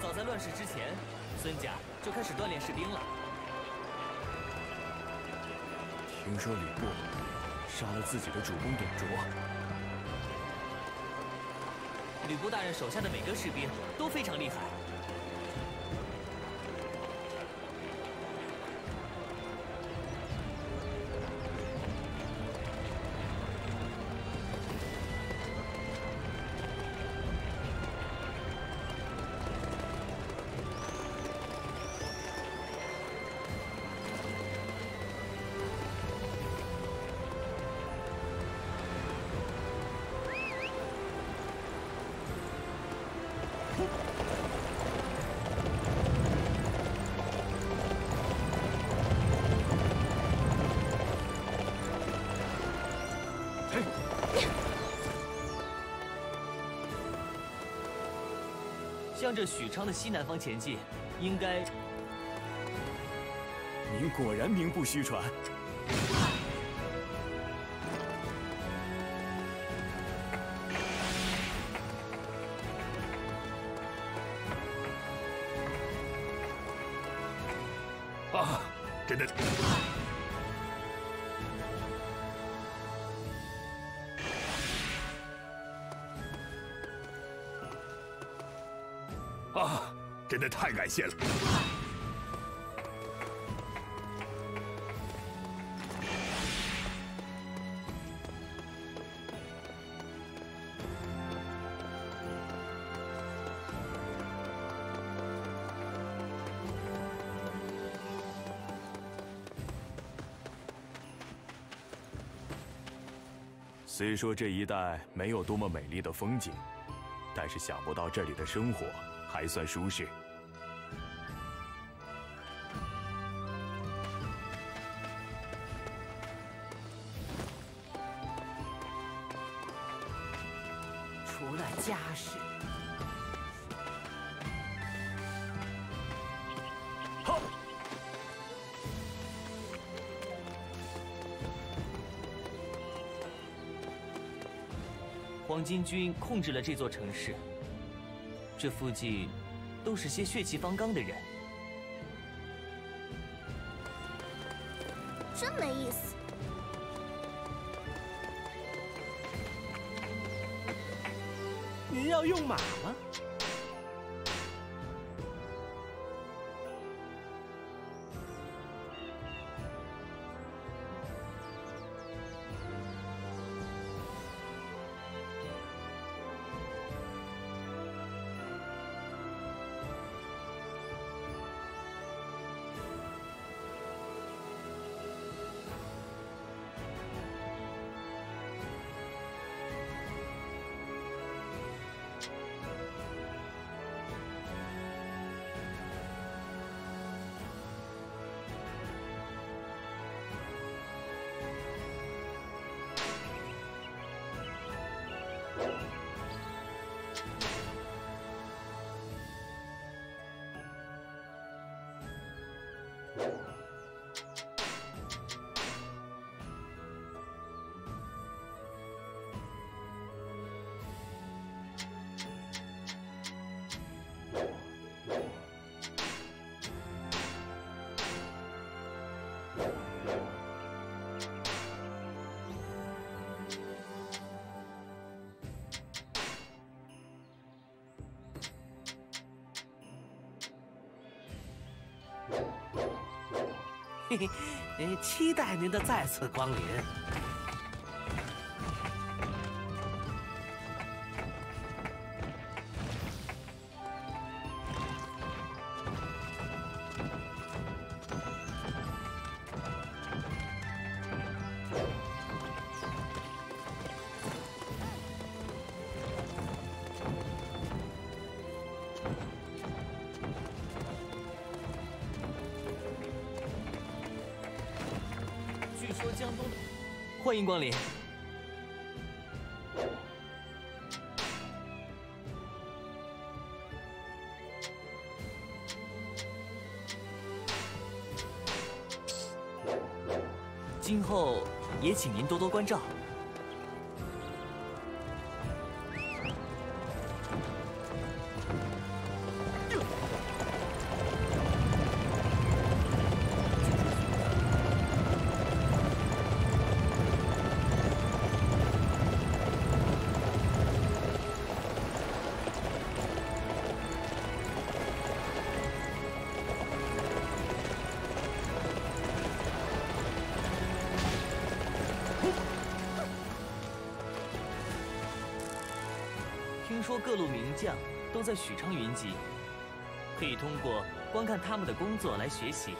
早在乱世之前，孙家就开始锻炼士兵了。听说吕布杀了自己的主公董卓，吕布大人手下的每个士兵都非常厉害。向着许昌的西南方前进，应该。您果然名不虚传。啊，真的。真的太感谢了！虽说这一带没有多么美丽的风景，但是想不到这里的生活。还算舒适。军控制了这座城市。这附近都是些血气方刚的人，嘿嘿，期待您的再次光临。欢迎光临。今后也请您多多关照。各路名将都在许昌云集，可以通过观看他们的工作来学习。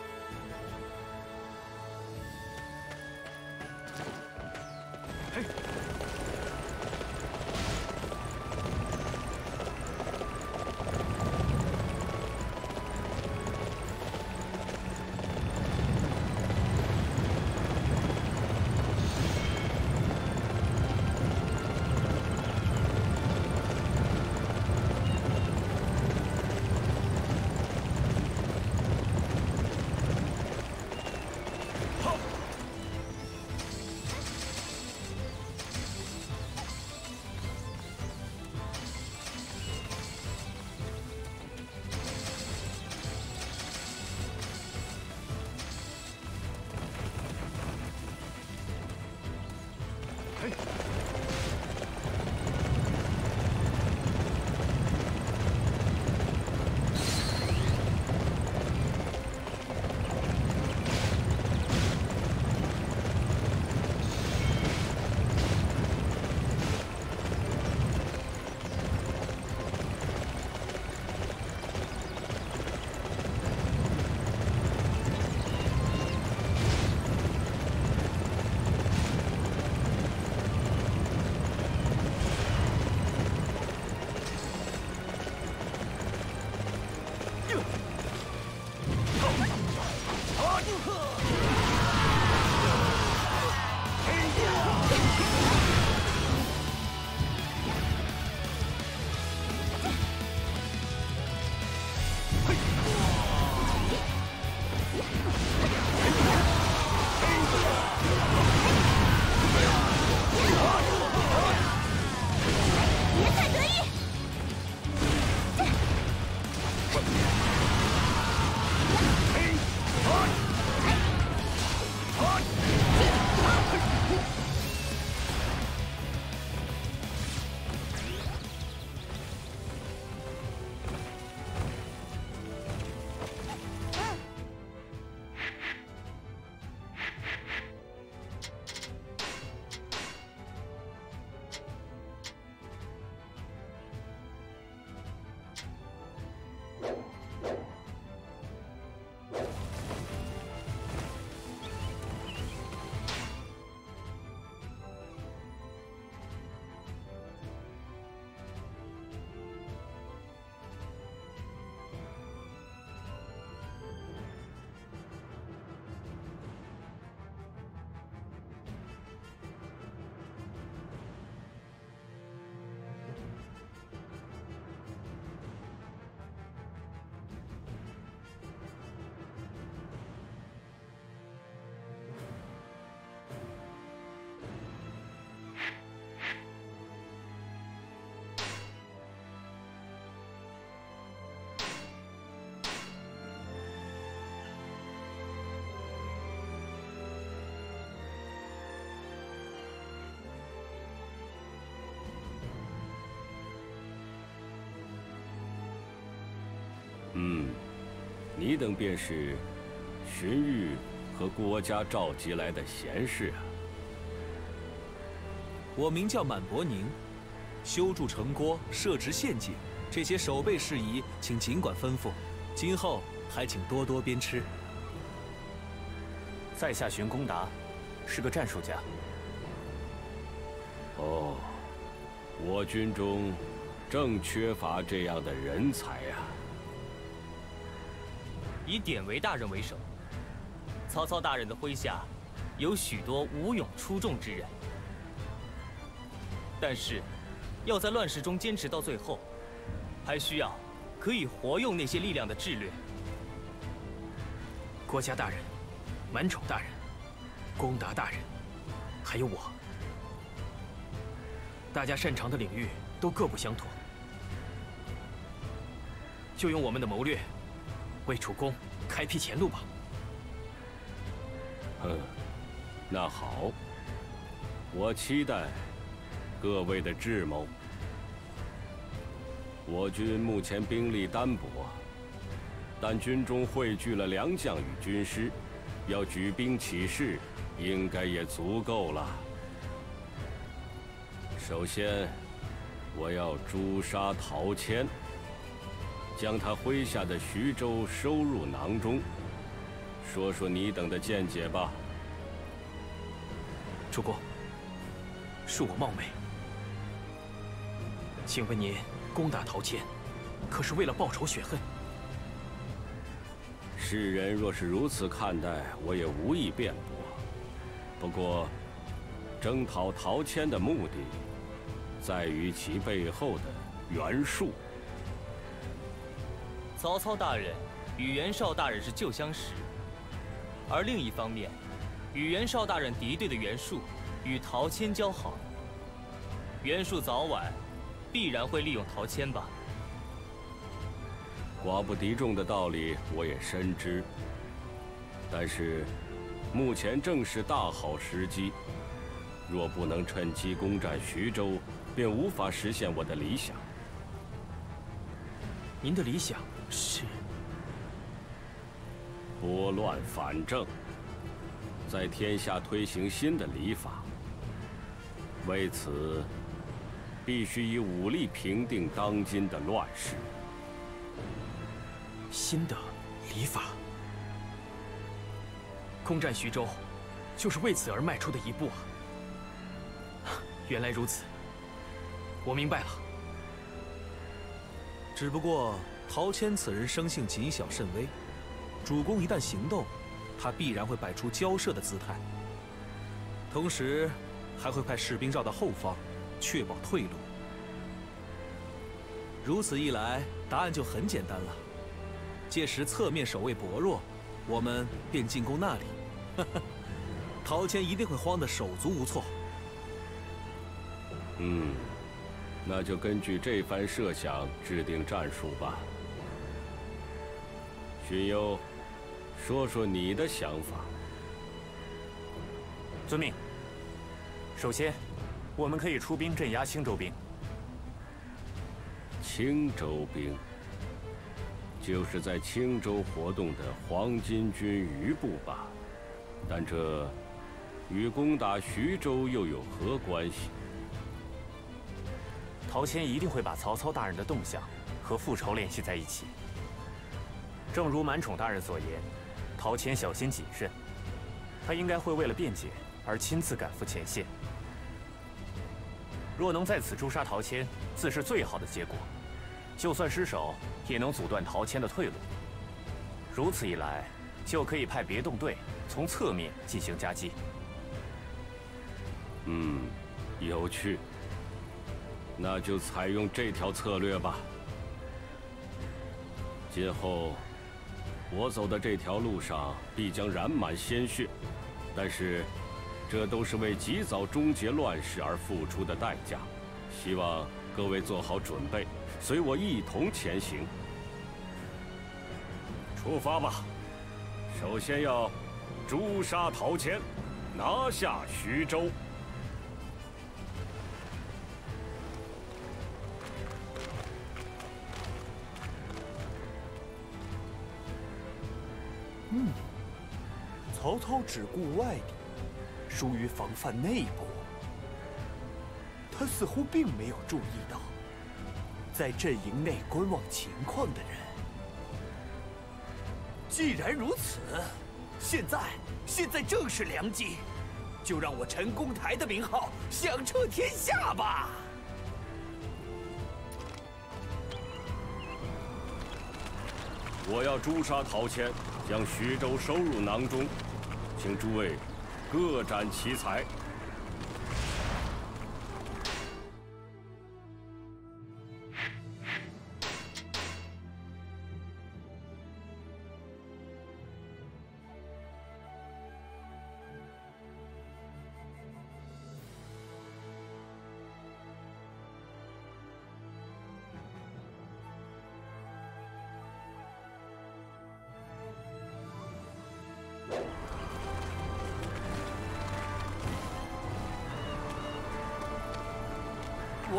嗯，你等便是荀彧和郭嘉召集来的贤士啊。我名叫满伯宁，修筑城郭、设置陷阱，这些守备事宜，请尽管吩咐。今后还请多多鞭笞。在下荀公达，是个战术家。哦，我军中正缺乏这样的人才啊。以典韦大人为首，曹操大人的麾下有许多武勇出众之人，但是要在乱世中坚持到最后，还需要可以活用那些力量的智略。国家大人、满宠大人、公达大人，还有我，大家擅长的领域都各不相同，就用我们的谋略为主公开辟前路吧。嗯，那好，我期待各位的智谋。我军目前兵力单薄，但军中汇聚了良将与军师，要举兵起事，应该也足够了。首先，我要诛杀陶谦，将他麾下的徐州收入囊中。说说你等的见解吧。主公，恕我冒昧，请问您攻打陶谦，可是为了报仇雪恨？世人若是如此看待，我也无意辩驳。不过，征讨陶谦的目的，在于其背后的袁术。曹操大人与袁绍大人是旧相识。而另一方面，与袁绍大人敌对的袁术与陶谦交好，袁术早晚必然会利用陶谦吧。寡不敌众的道理我也深知，但是目前正是大好时机，若不能趁机攻占徐州，便无法实现我的理想。您的理想是？拨乱反正，在天下推行新的礼法。为此，必须以武力平定当今的乱世。新的礼法，攻占徐州，就是为此而迈出的一步啊！原来如此，我明白了。只不过陶谦此人生性谨小慎微。主公一旦行动，他必然会摆出交涉的姿态，同时还会派士兵绕到后方，确保退路。如此一来，答案就很简单了。届时侧面守卫薄弱，我们便进攻那里。陶谦一定会慌得手足无措。嗯，那就根据这番设想制定战术吧。荀攸。说说你的想法。遵命。首先，我们可以出兵镇压青州兵。青州兵，就是在青州活动的黄巾军余部吧？但这与攻打徐州又有何关系？陶谦一定会把曹操大人的动向和复仇联系在一起。正如满宠大人所言。陶谦小心谨慎，他应该会为了辩解而亲自赶赴前线。若能在此诛杀陶谦，自是最好的结果。就算失手，也能阻断陶谦的退路。如此一来，就可以派别动队从侧面进行夹击。嗯，有趣。那就采用这条策略吧。今后。我走的这条路上必将染满鲜血，但是，这都是为及早终结乱世而付出的代价。希望各位做好准备，随我一同前行。出发吧！首先要诛杀陶谦，拿下徐州。嗯，曹操只顾外敌，疏于防范内部。他似乎并没有注意到，在阵营内观望情况的人。既然如此，现在现在正是良机，就让我陈公台的名号响彻天下吧！我要诛杀陶谦。将徐州收入囊中，请诸位各展奇才。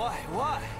喂喂！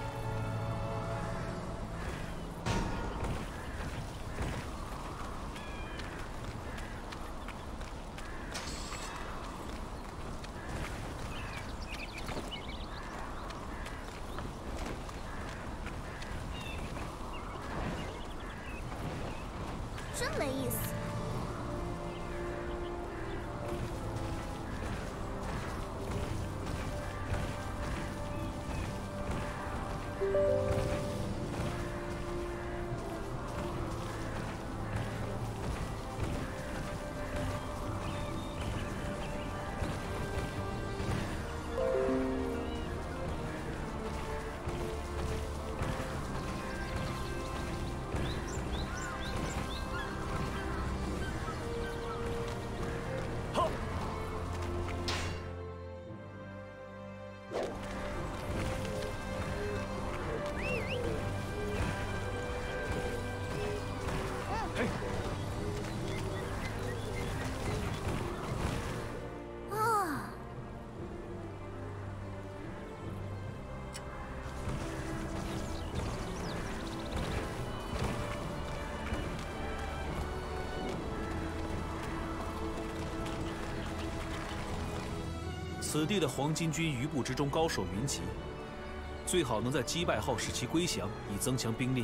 此地的黄巾军余部之中高手云集，最好能在击败后使其归降，以增强兵力。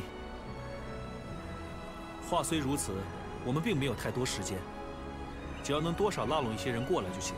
话虽如此，我们并没有太多时间，只要能多少拉拢一些人过来就行。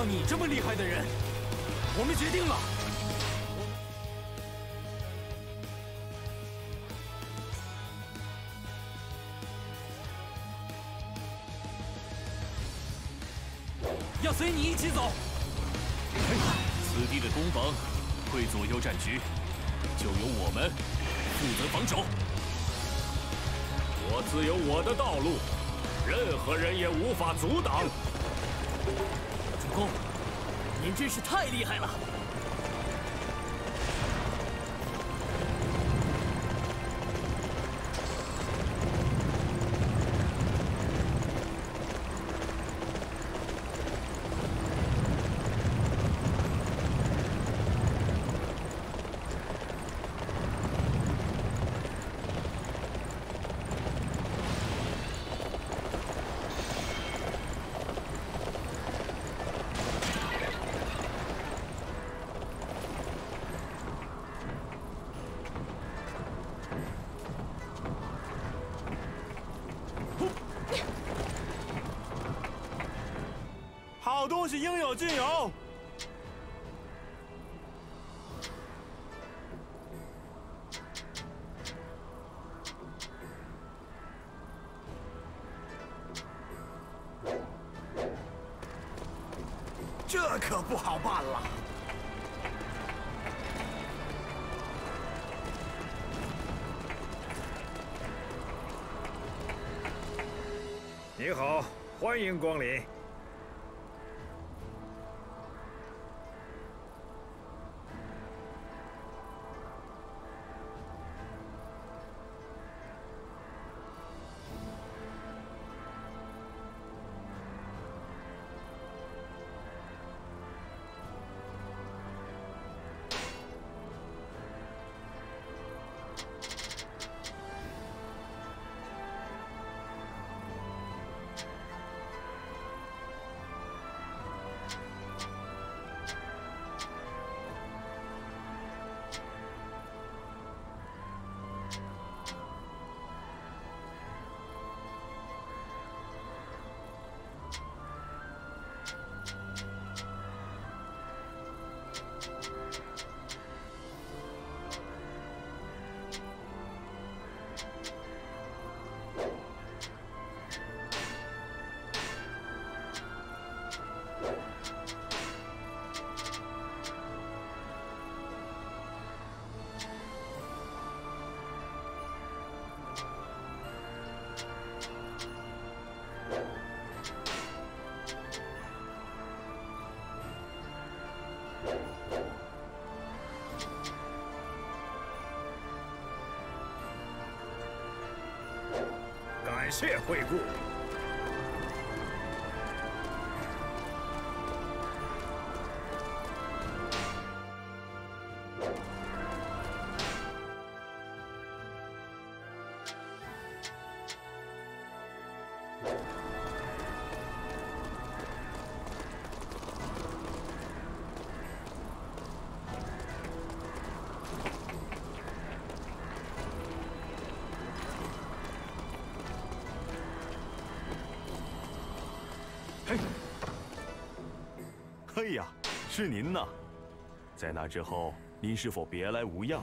到你这么厉害的人，我们决定了。要随你一起走。此地的攻防会左右战局，就由我们负责防守。我自有我的道路，任何人也无法阻挡。真是太厉害了！光临。谢惠顾。是您呐！在那之后，您是否别来无恙？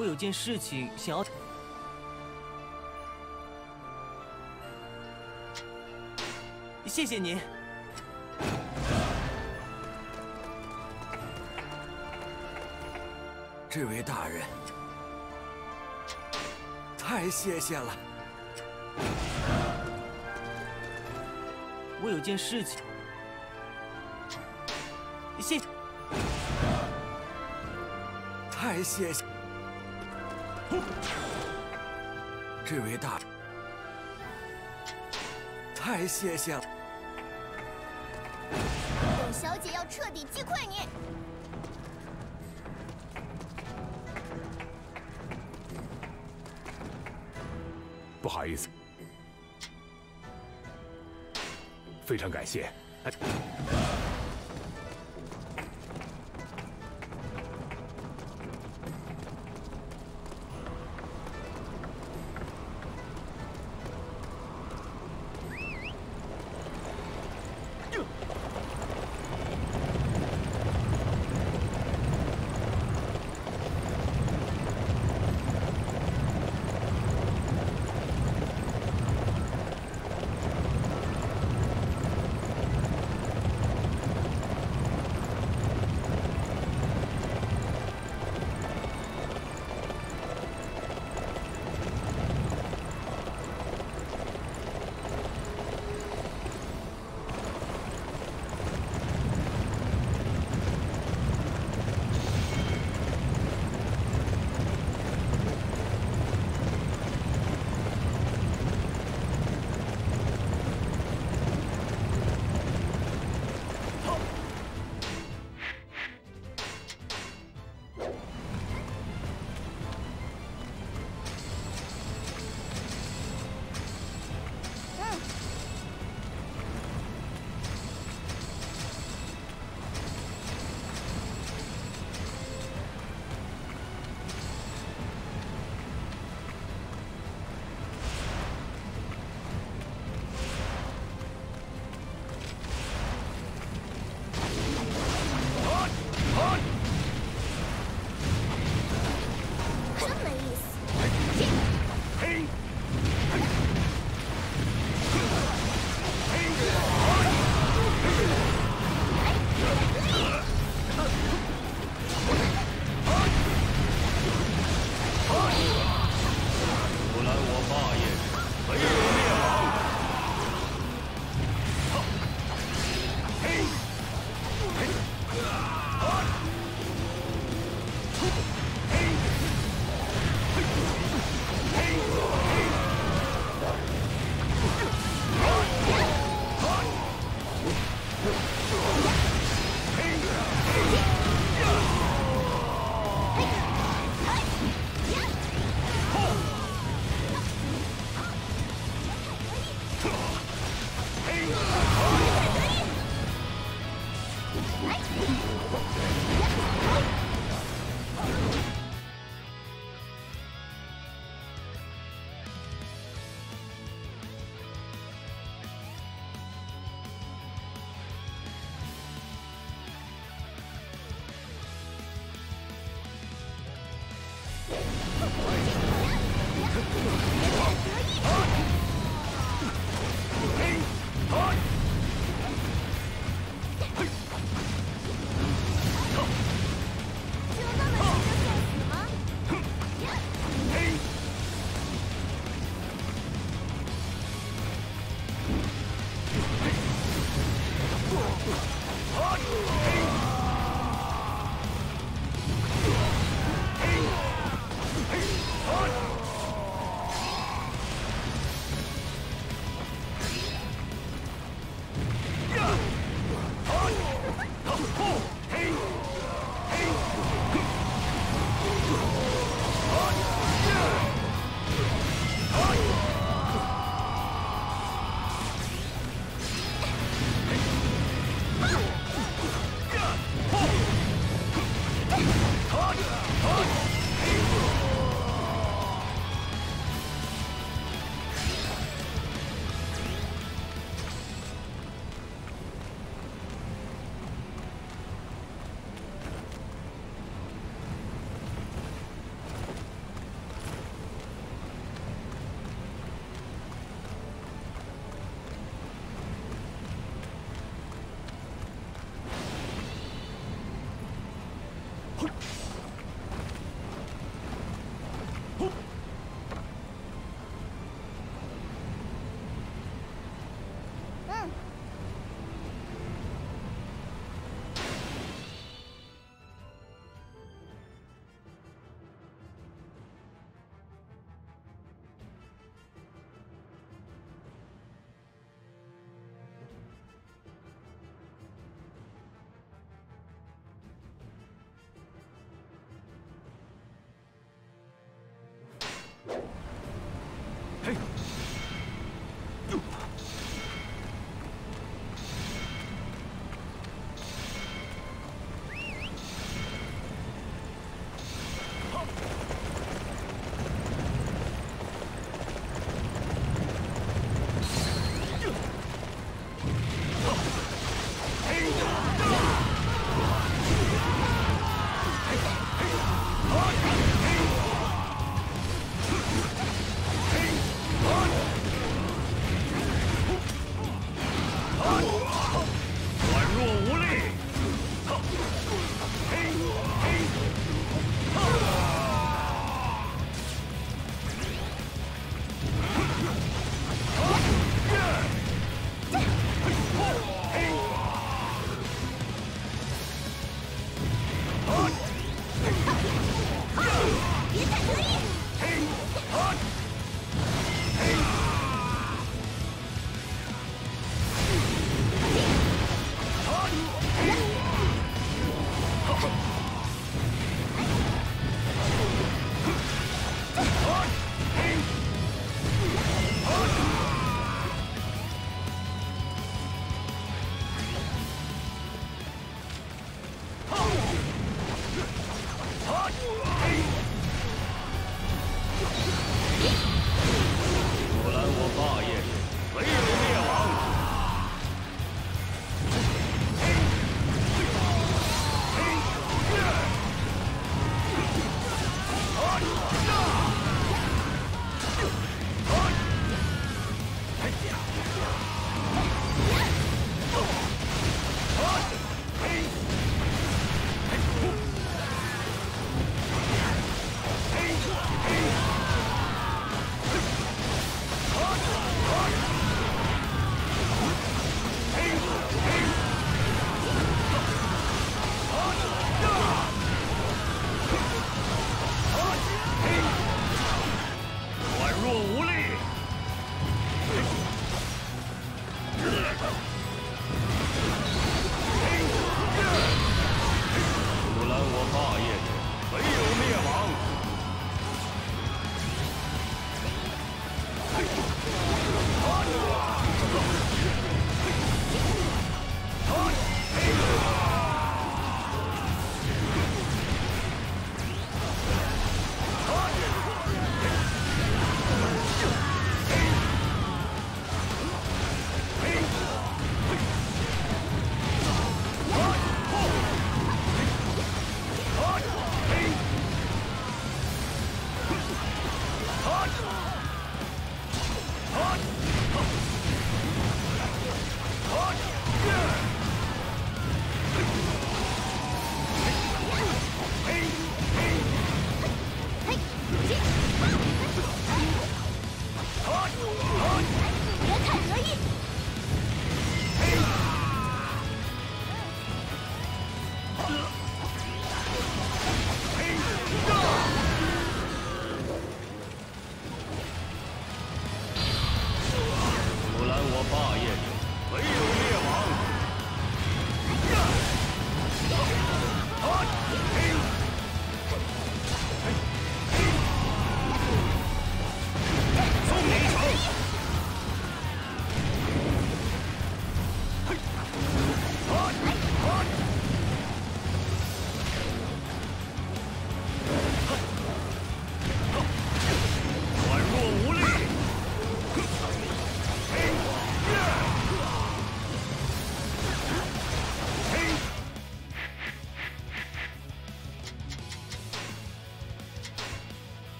我有件事情想要。谢谢您。这位大人，太谢谢了。我有件事情。谢谢。太谢谢。这位大，太谢谢了。本小姐要彻底击溃你。不好意思，非常感谢。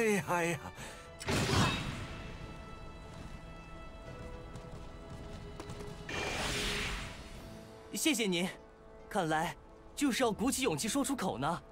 哎呀。呀。谢谢您看来就是要鼓起勇气说出口呢。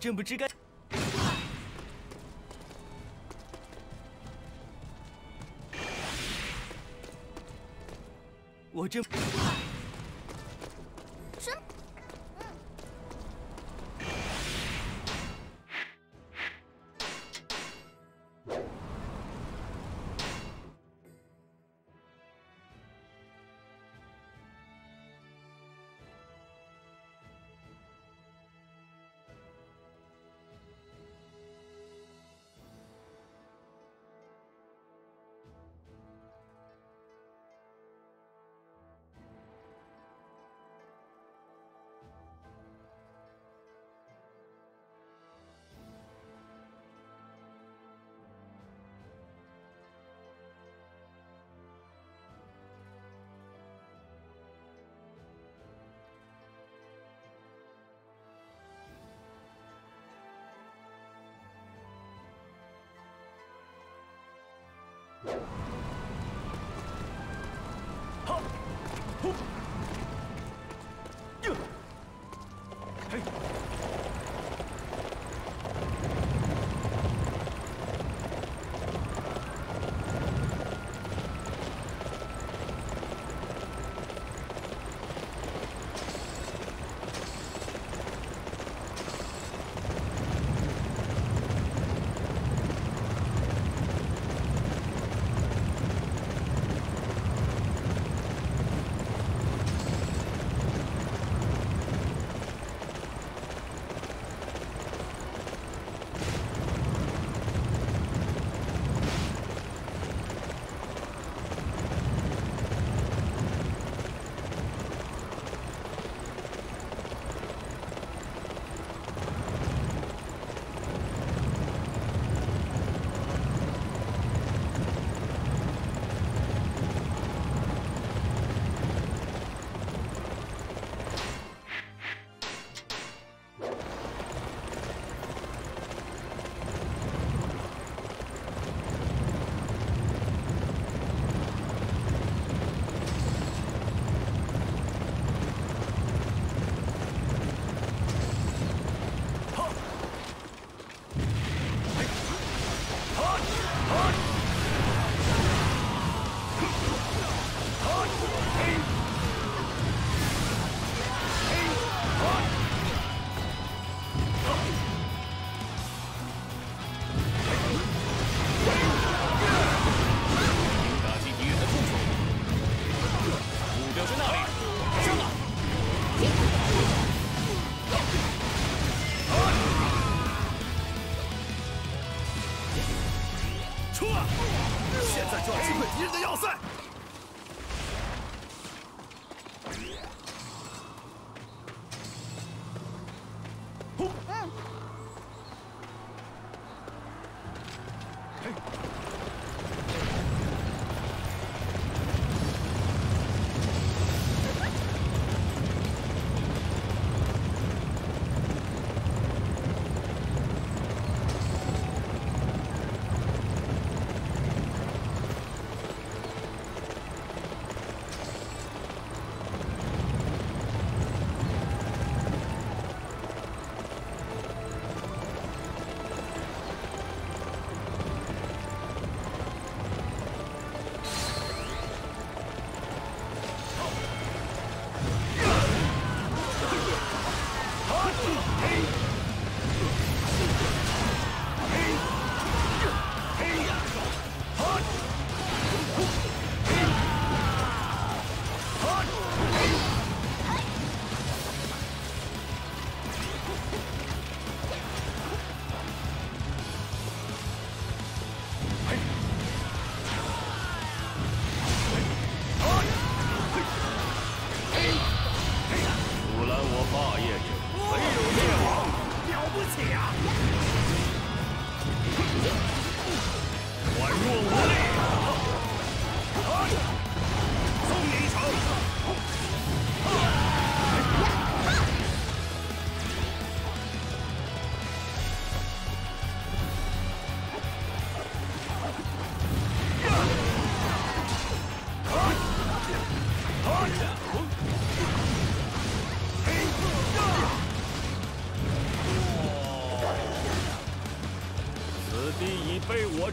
朕不知该。我真。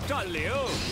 占领。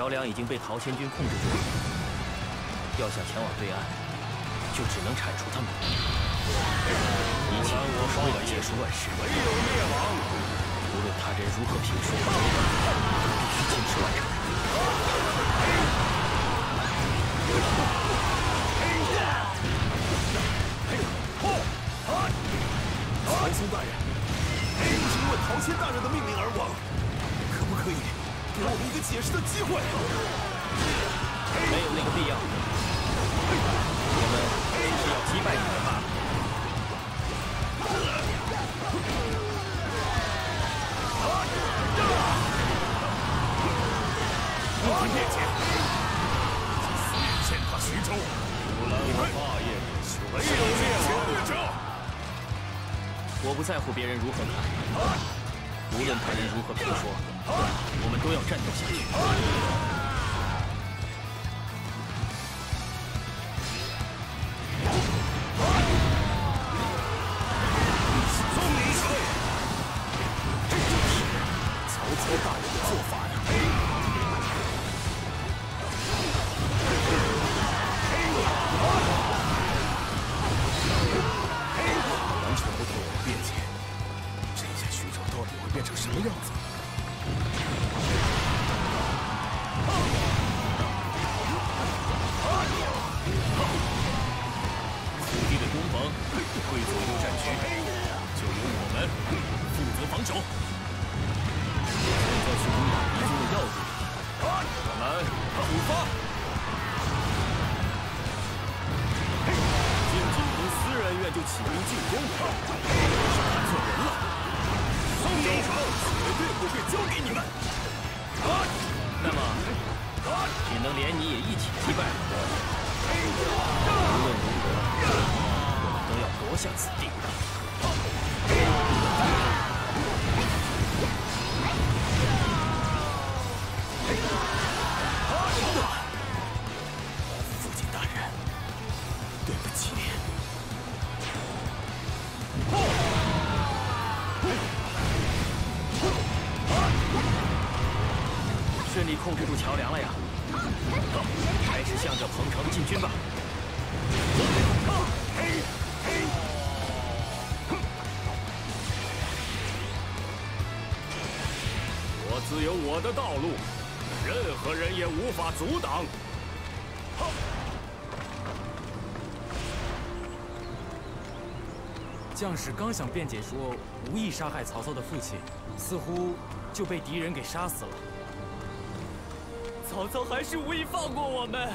桥梁已经被陶谦军控制住了，要想前往对岸，就只能铲除他们。一切都是为了结束乱世。唯有灭亡。无论他人如何评说，会没有那个必要。我们是要击败你们吧？我面前，面前，他徐州，你们霸业不休，没有借口。我不在乎别人如何看，无论他人如何评说。我们都要战斗下去。住桥梁了呀！走，还是向着彭城进军吧。我自有我的道路，任何人也无法阻挡。将士刚想辩解说无意杀害曹操的父亲，似乎就被敌人给杀死了。曹操还是无意放过我们，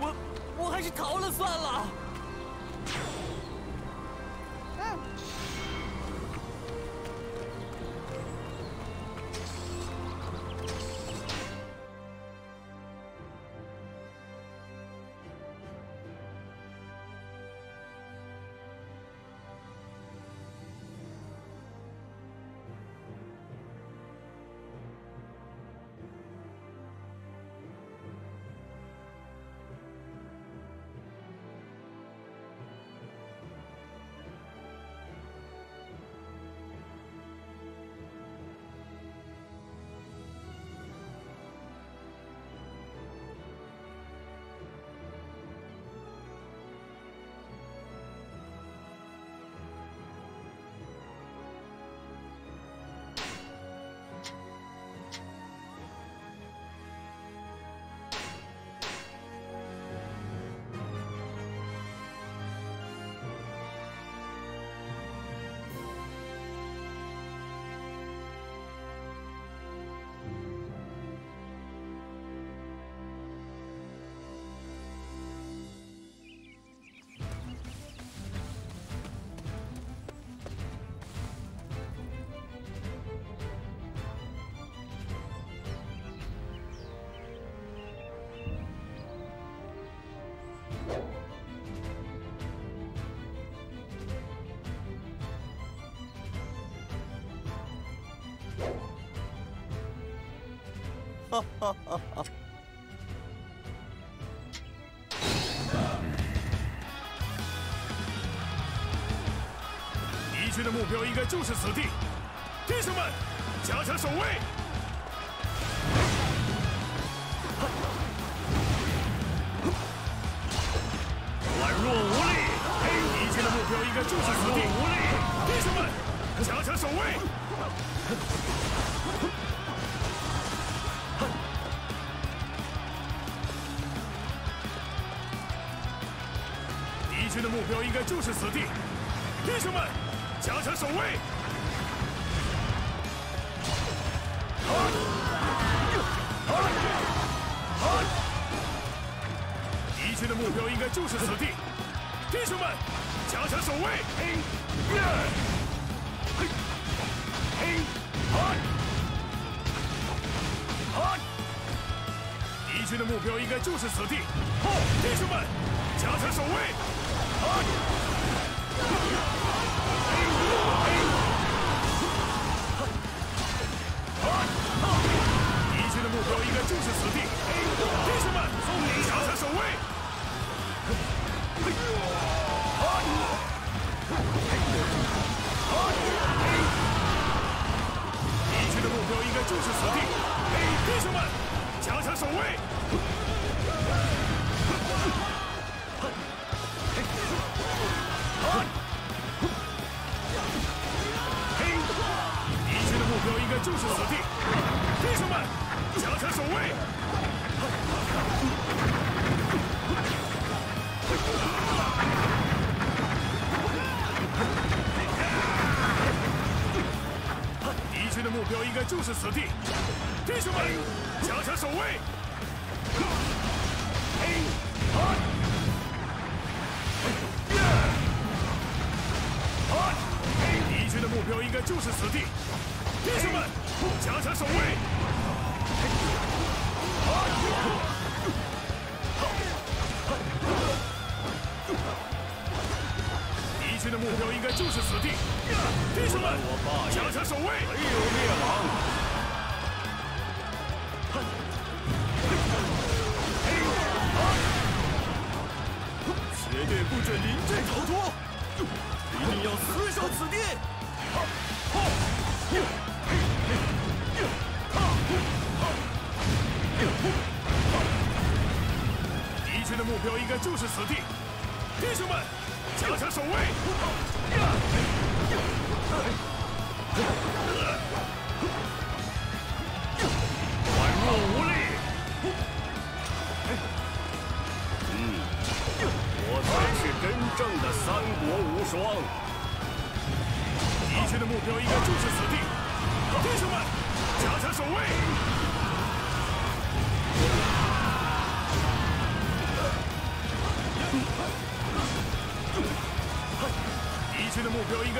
我我还是逃了算了。哈哈哈哈！敌军的目标应该就是此地，弟兄们，加强守卫！软弱无力，敌军的目标应该就是此地，无力！弟兄们，加强守卫！标应该就是此地，弟兄们，加强守卫！敌军的目标应该就是此地，弟兄们，加强守卫！敌军的目标应该就是此地，弟兄们，加强守卫！一军的目标应该就是此地，弟兄们，加强守卫！敌军的目标应该就是此地，弟兄们，加强守卫！就是此地！弟兄们，加强守卫！敌军的目标应该就是此地，弟兄们，加强守卫！敌军的目标应该就是此地，弟兄们，加强守卫！敌军的目标应该就是此地，弟兄们，加强守卫！没有灭亡。就是此地，弟兄们，加强守卫！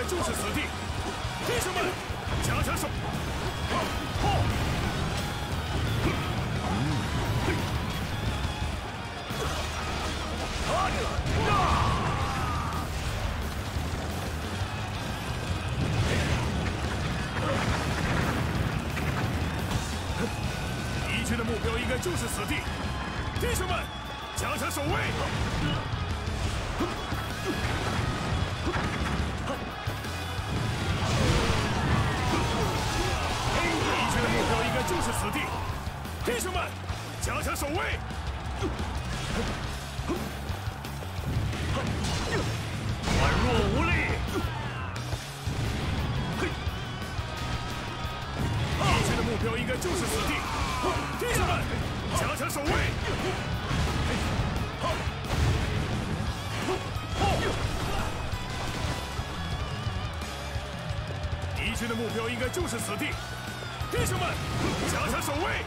就是此地。应该就是此地，弟兄们，加强守卫！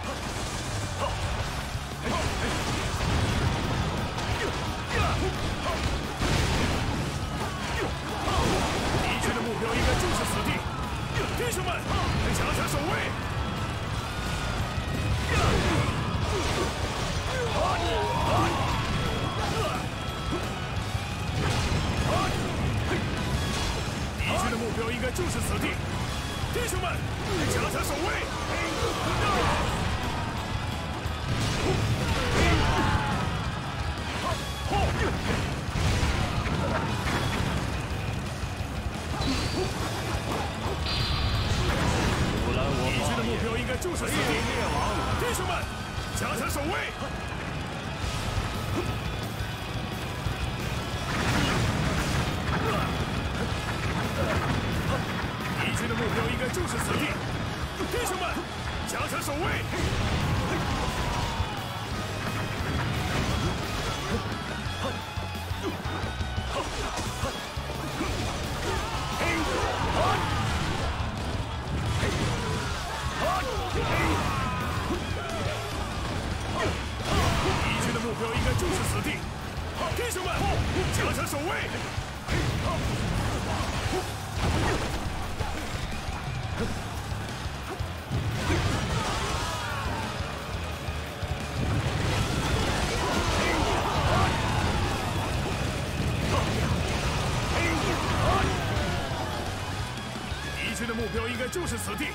就是此地，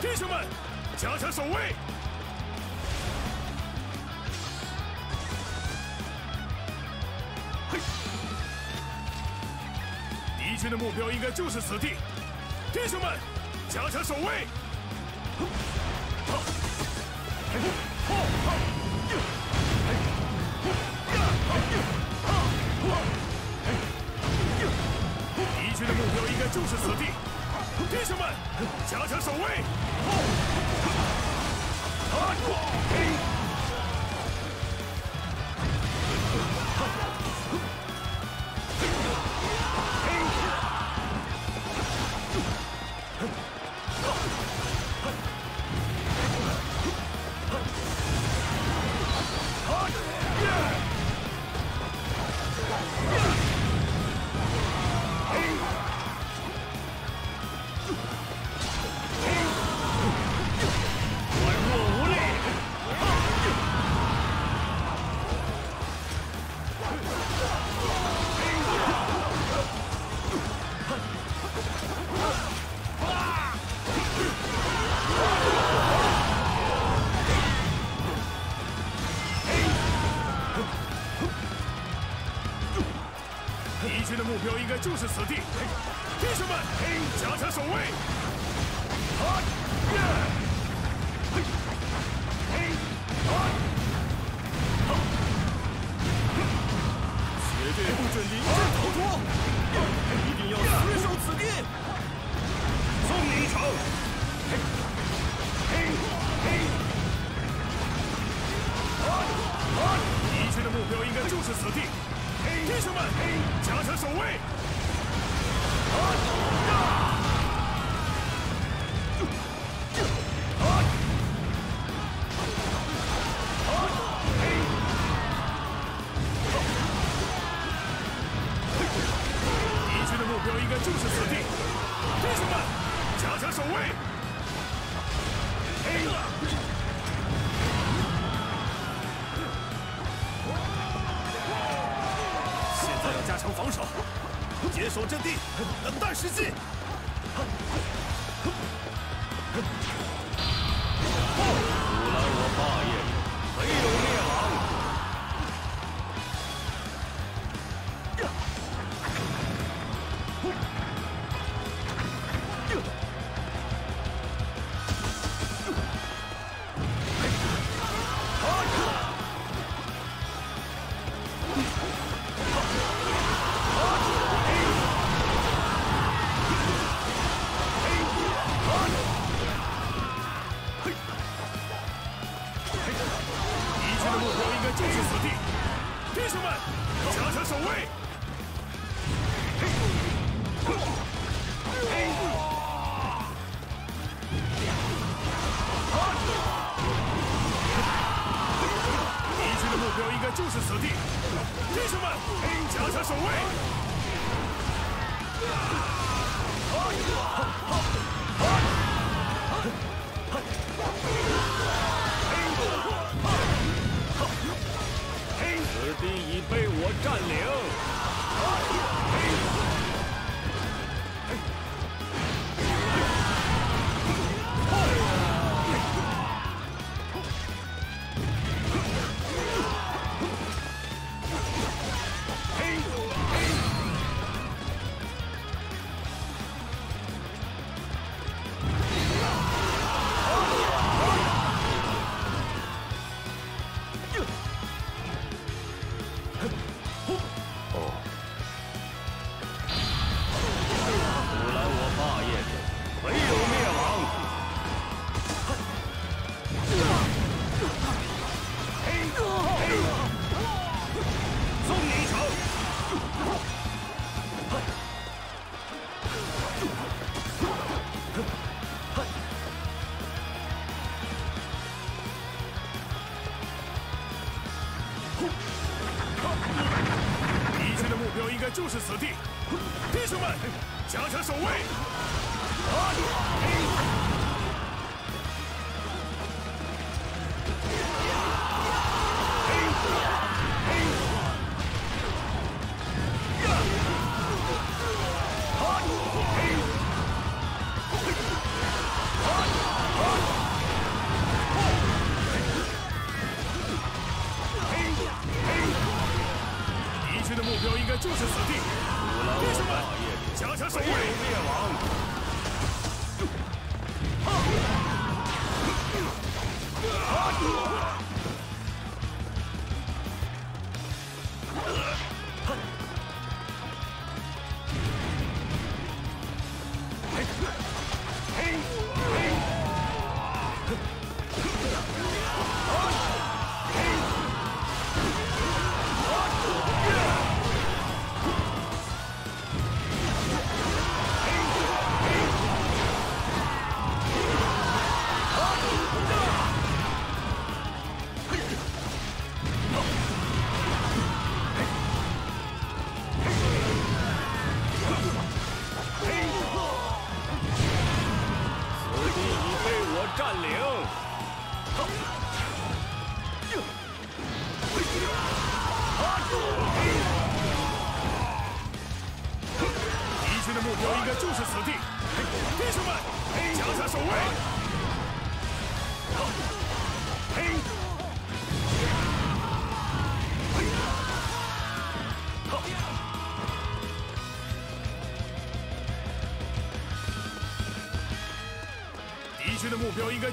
弟兄们，加强守卫！嘿敌军的目标应该就是此地，弟兄们，加强守卫！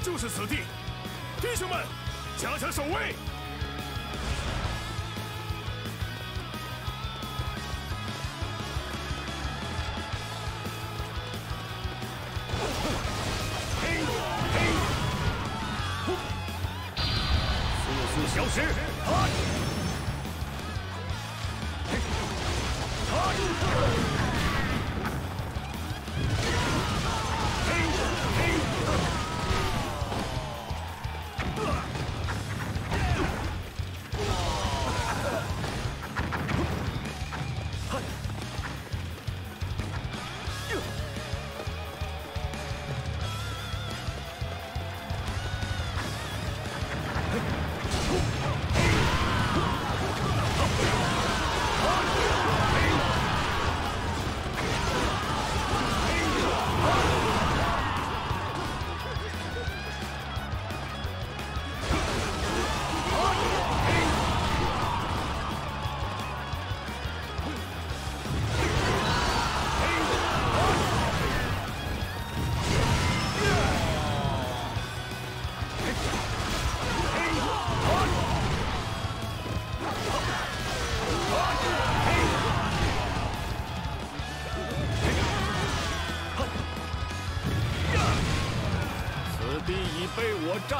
就是此地。弟兄们加强守卫。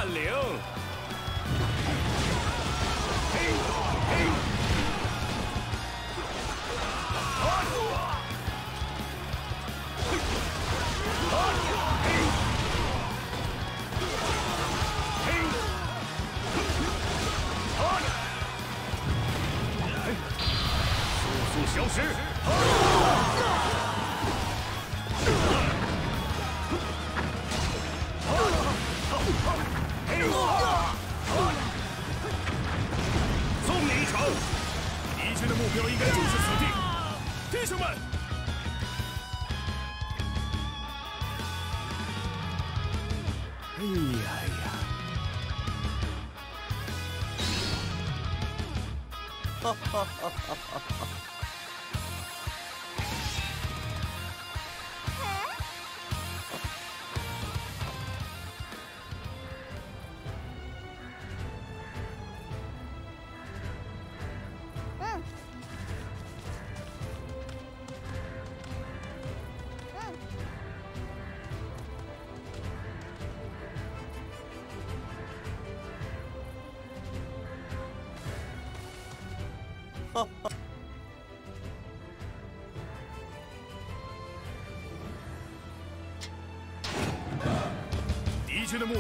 Leo.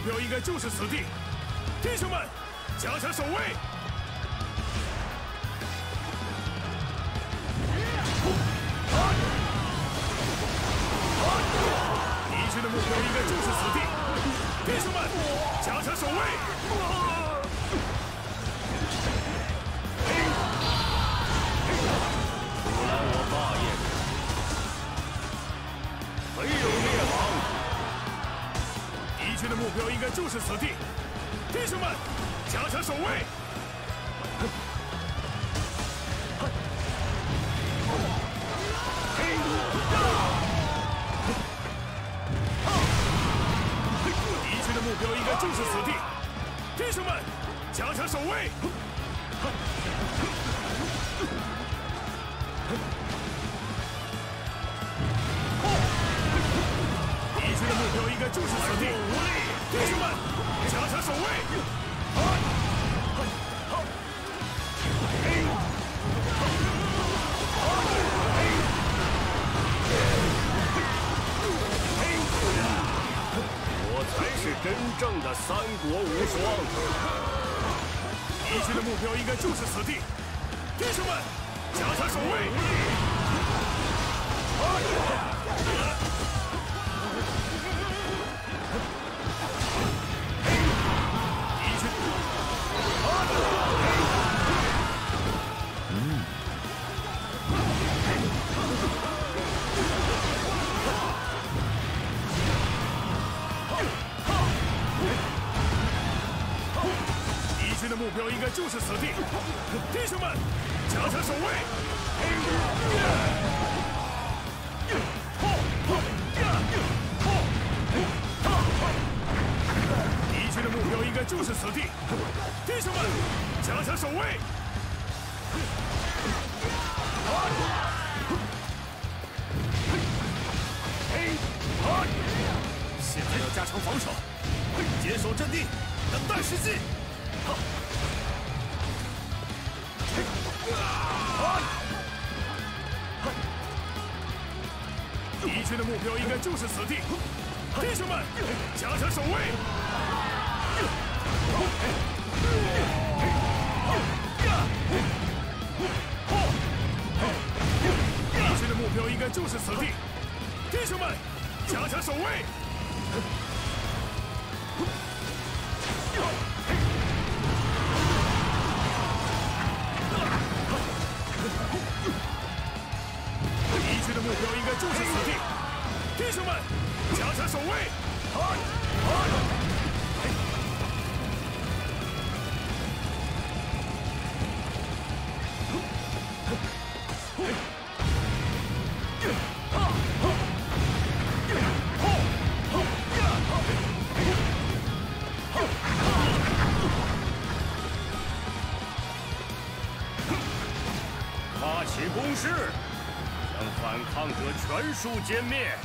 目标应该就是此地弟兄们加强守卫。弟兄们加强守卫。敌军的目标应该就是此地弟兄们加强守卫。才是真正的三国无双。敌军的目标应该就是此地。弟兄们，加强守卫！敌目标应该就是此地。弟兄们，加强守卫！敌军的目标应该就是此地。弟兄们，加强守卫！现在要加强防守，坚守阵地，等待时机。的目标应该就是此地，弟兄们，加强守卫！全数歼灭。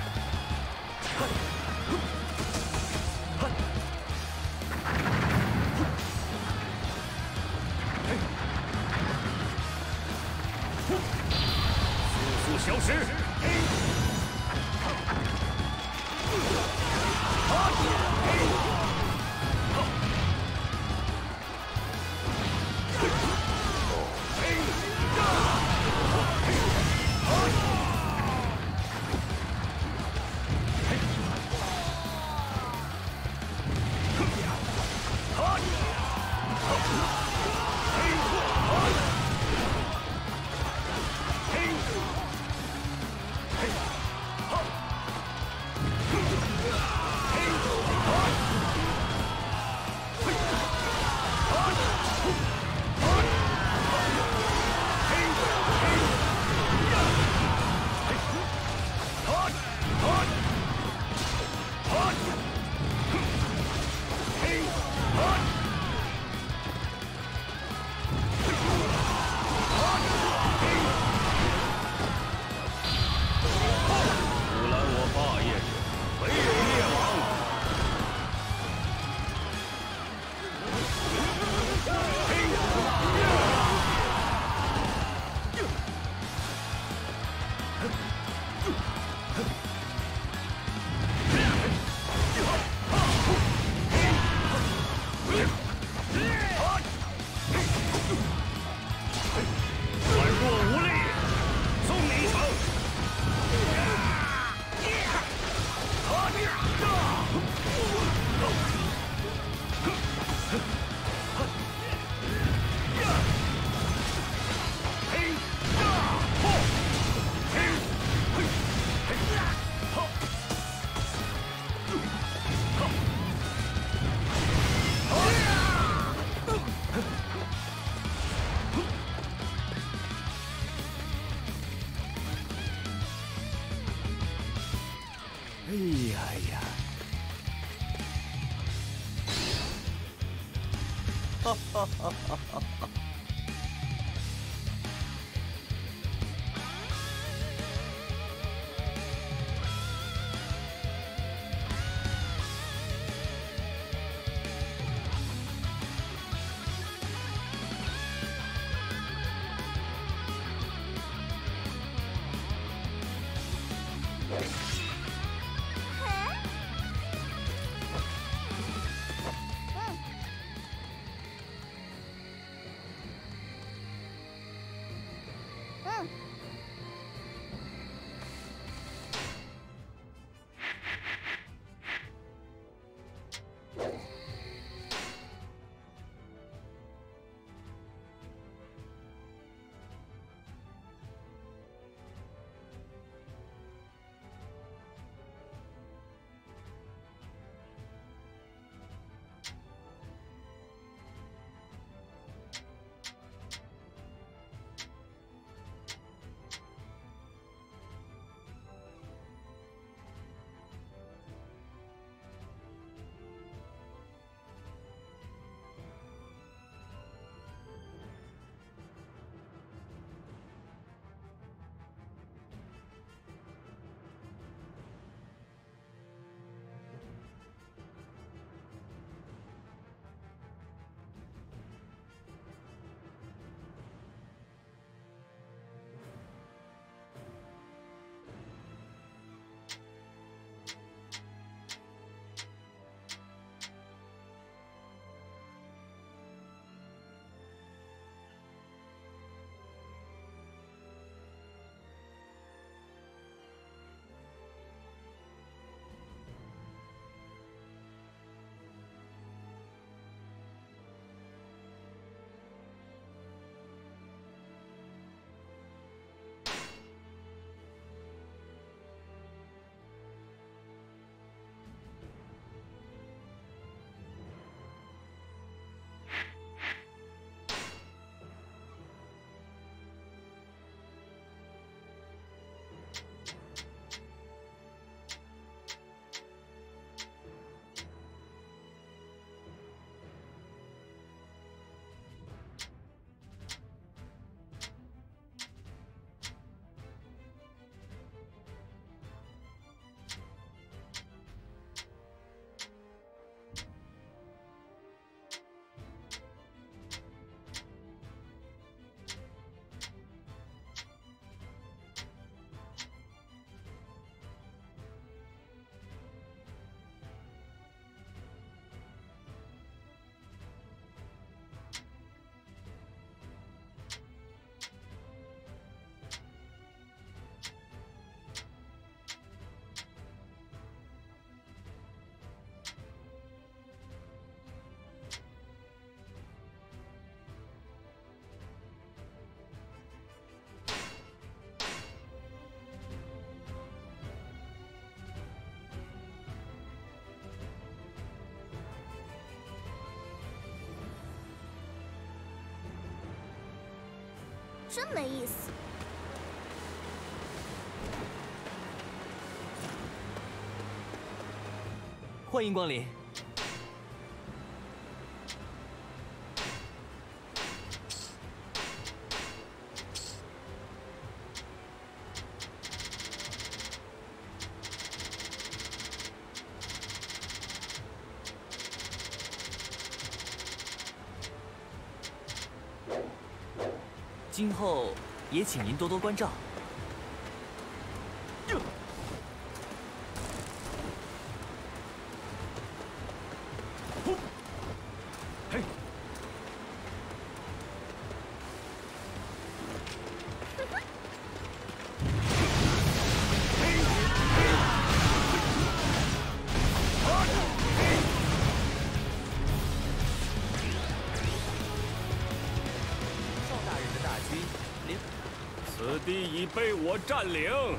真没意思。欢迎光临。今后也请您多多关照。我占领。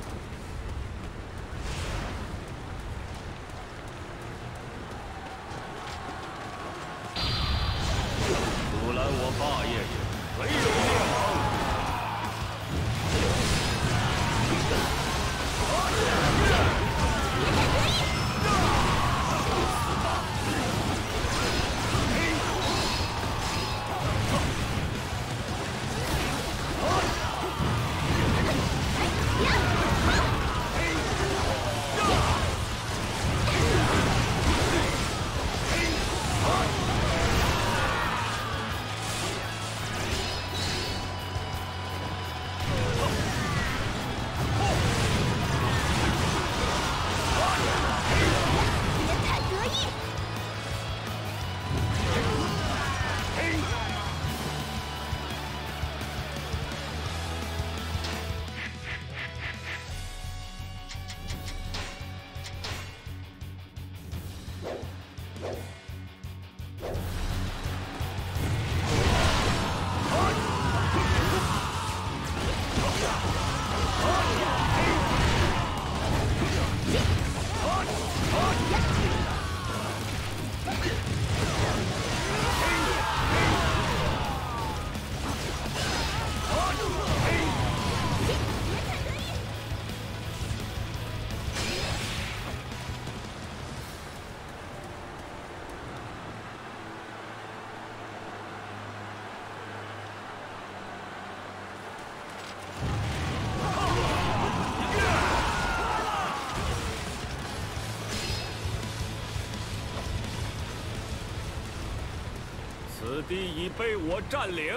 被我占领。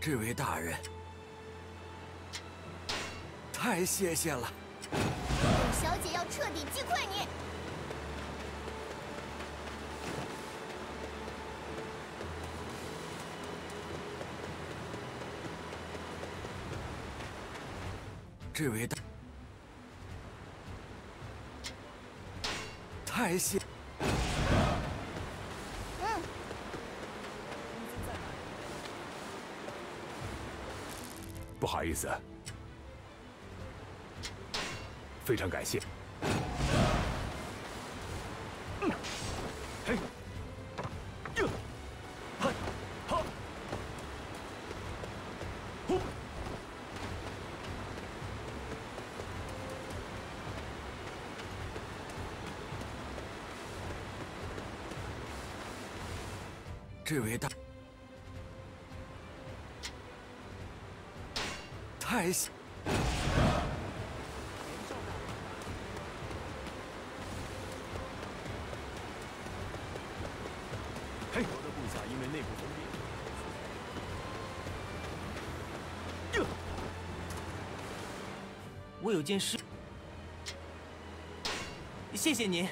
这位大人，太谢谢了。本小姐要彻底击溃你。这位大，太谢。不好意思，非常感谢。这位大，太小。嘿，我的部下因为内部分裂。哟，我有件事，谢谢您。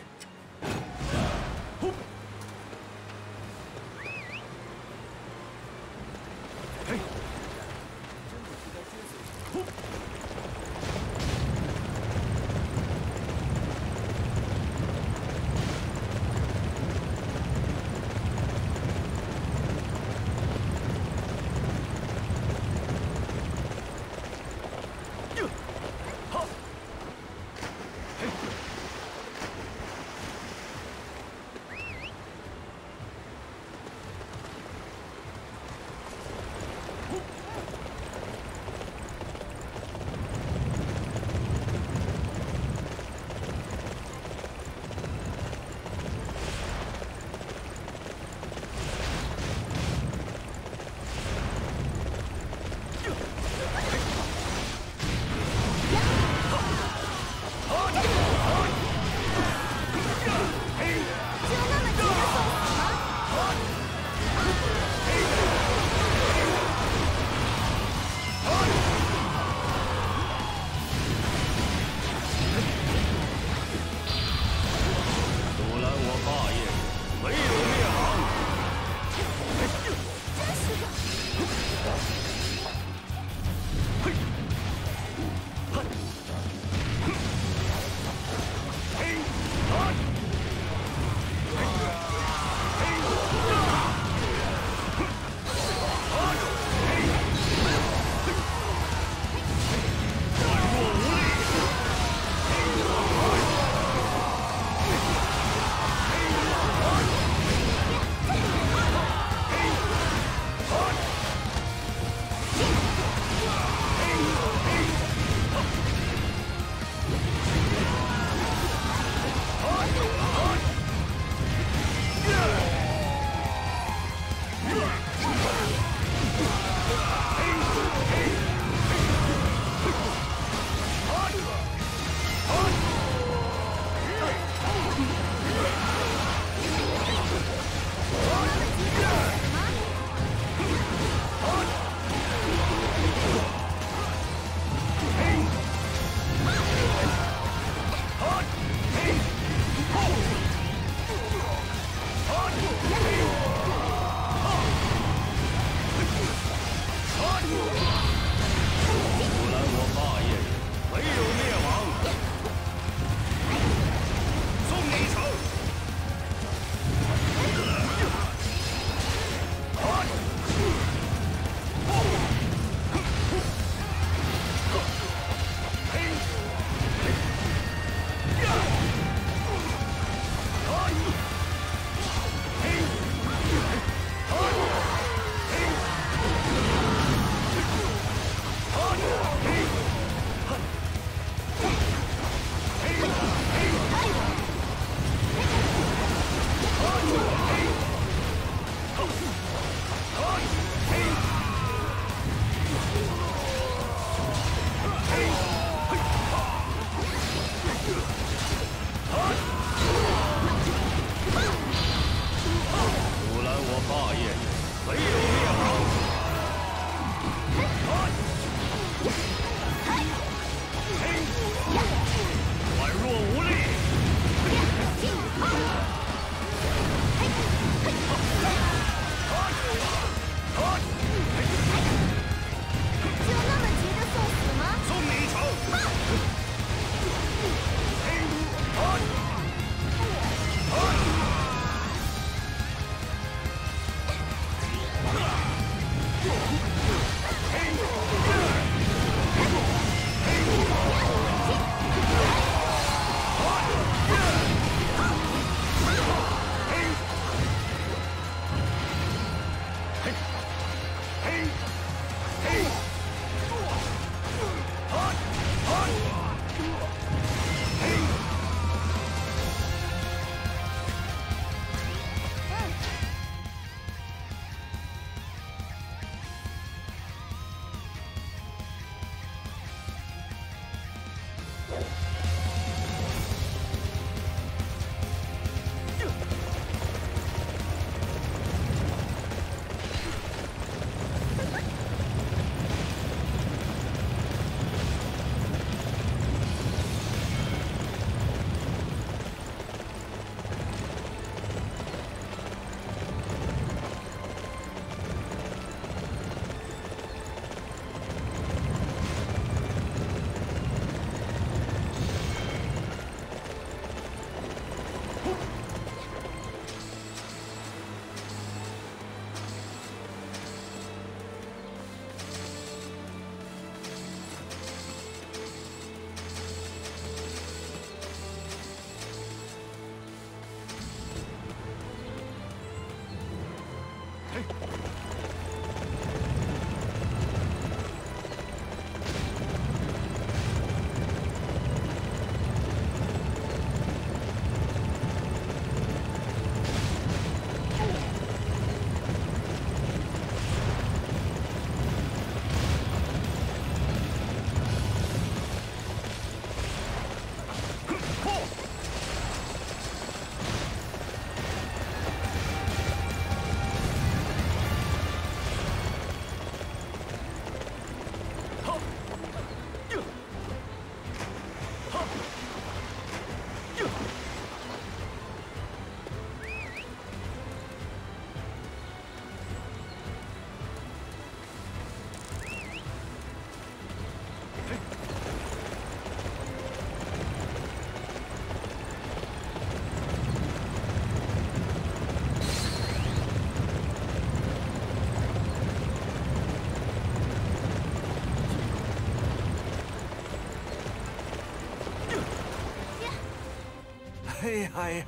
哎呀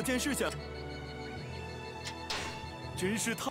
有件事情，真是太……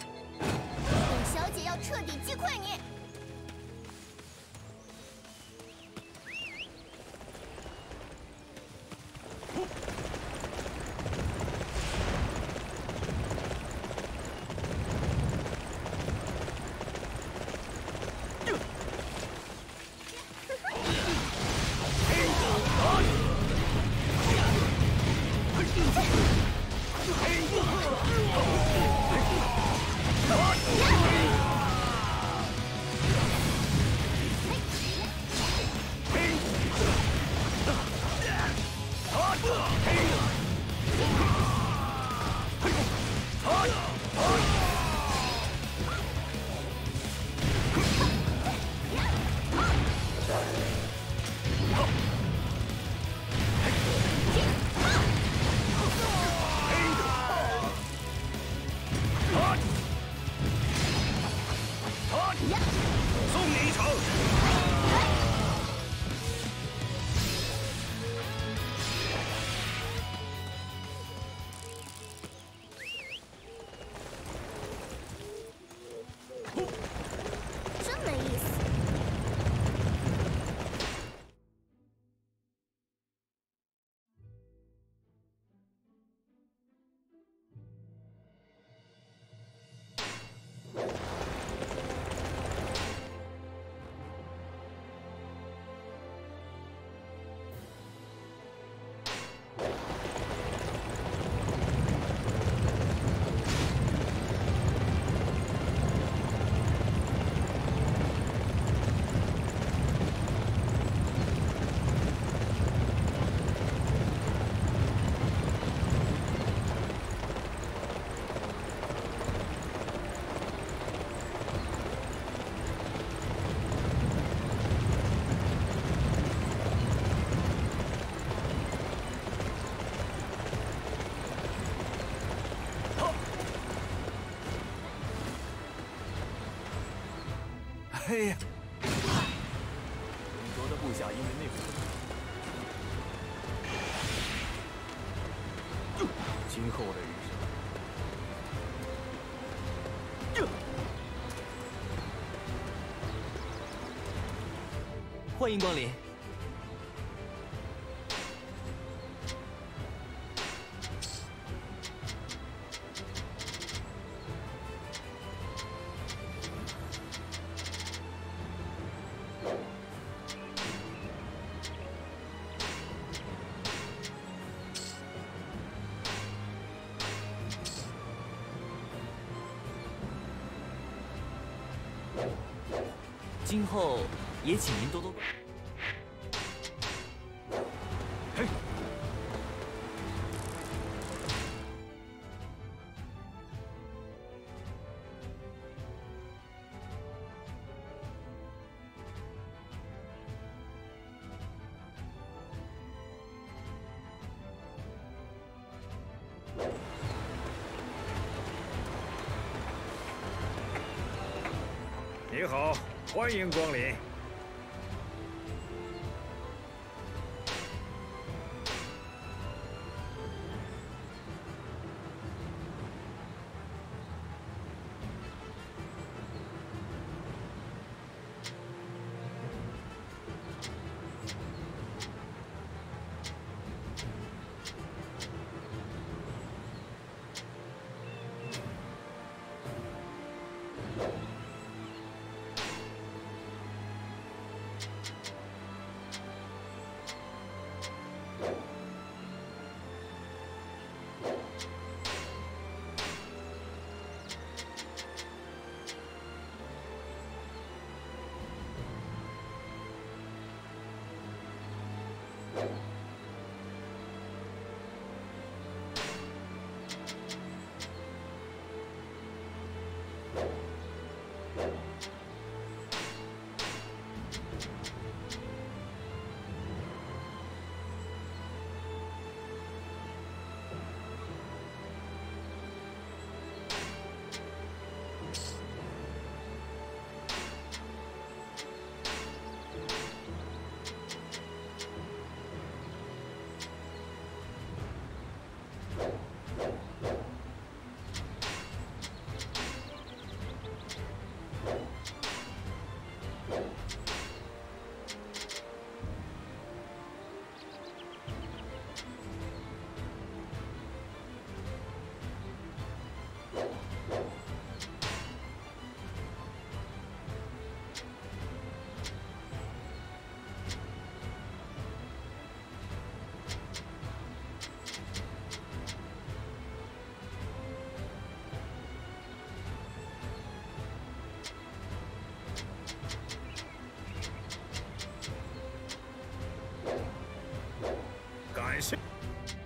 欢迎光临。今后也请您多多欢迎光临。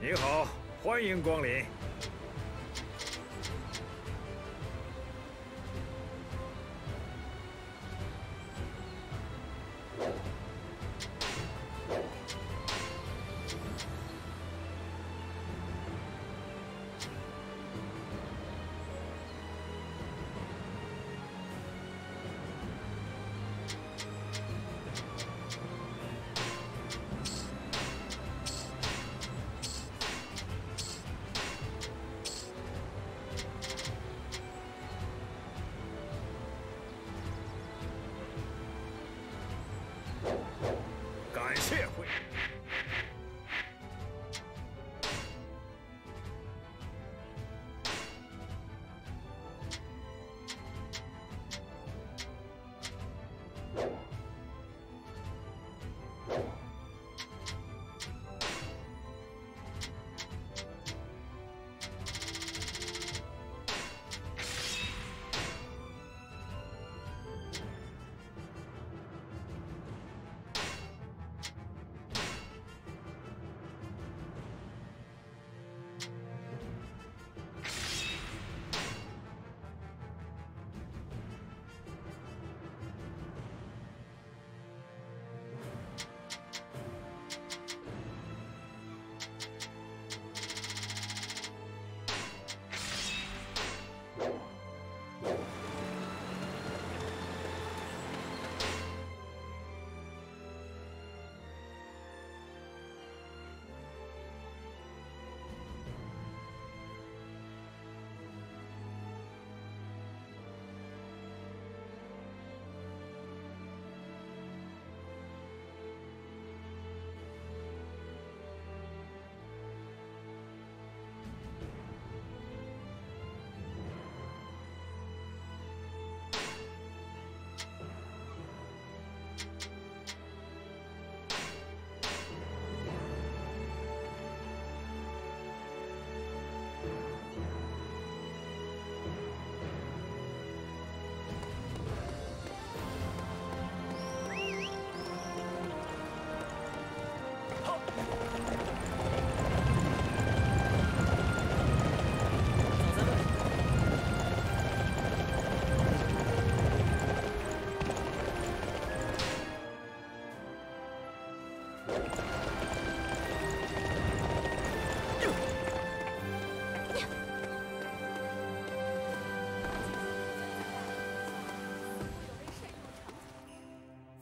你好，欢迎光临。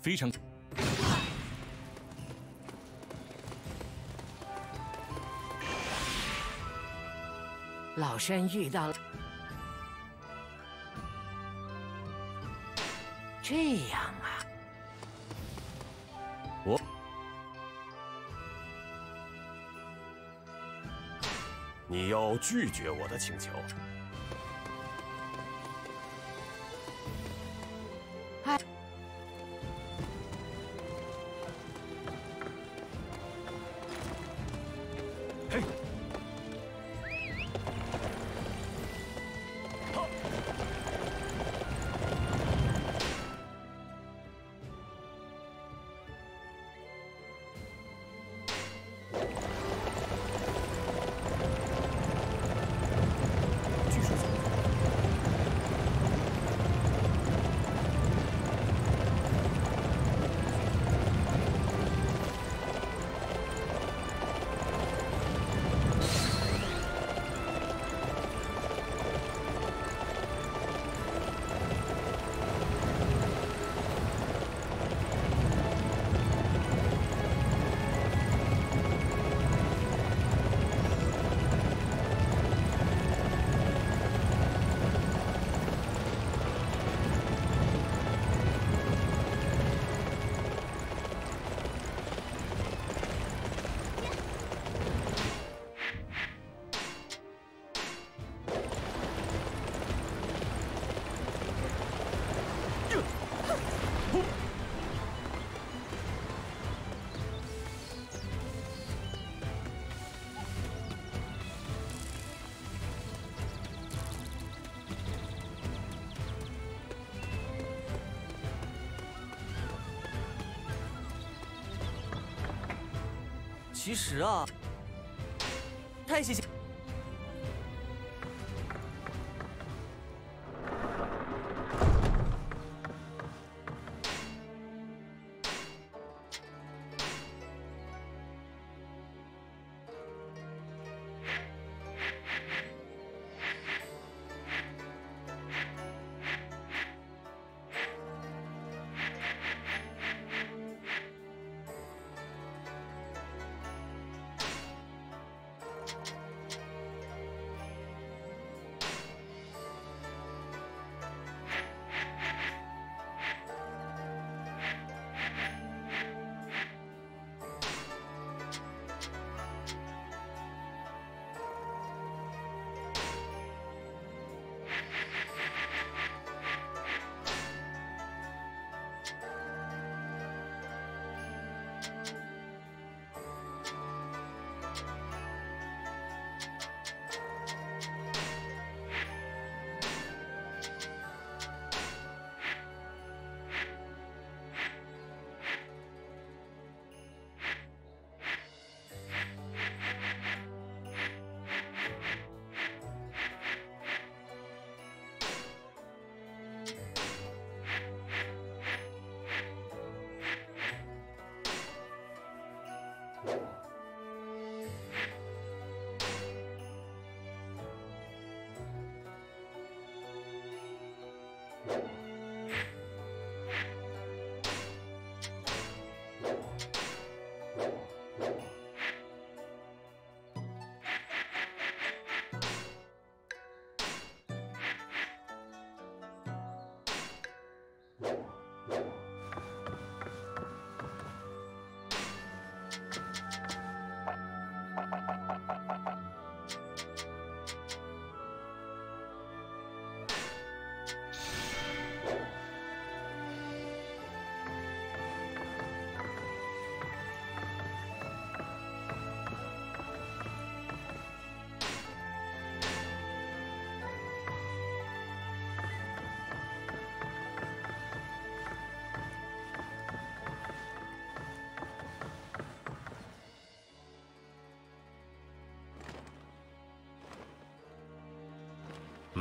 非常。老身遇到了这样啊，我你要拒绝我的请求？哎，其实啊太谢谢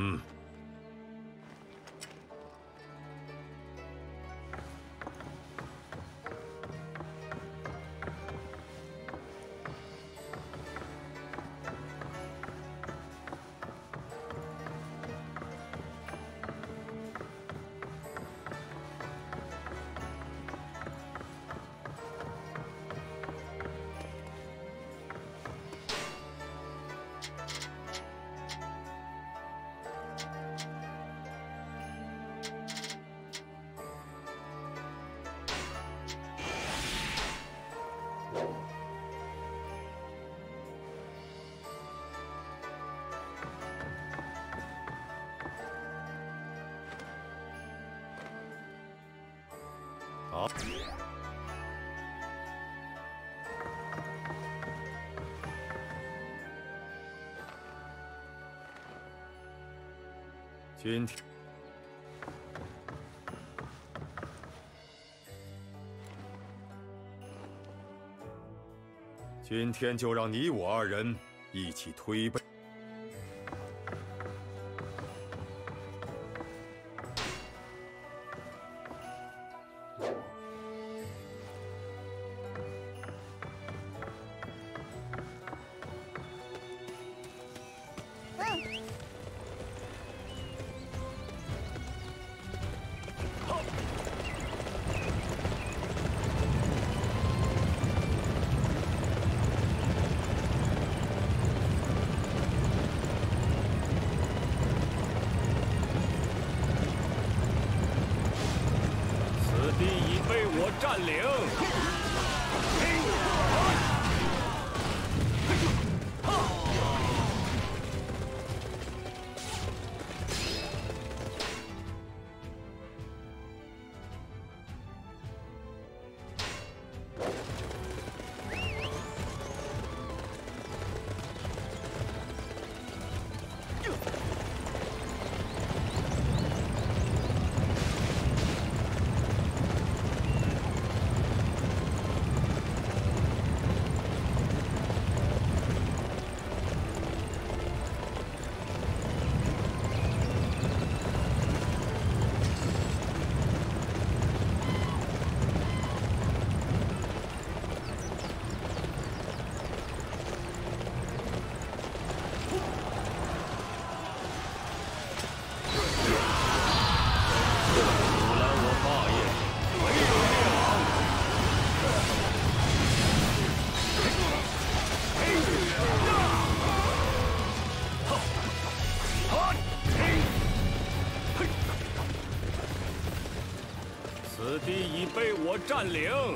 嗯。好。今天，今天就让你我二人一起推背。占领。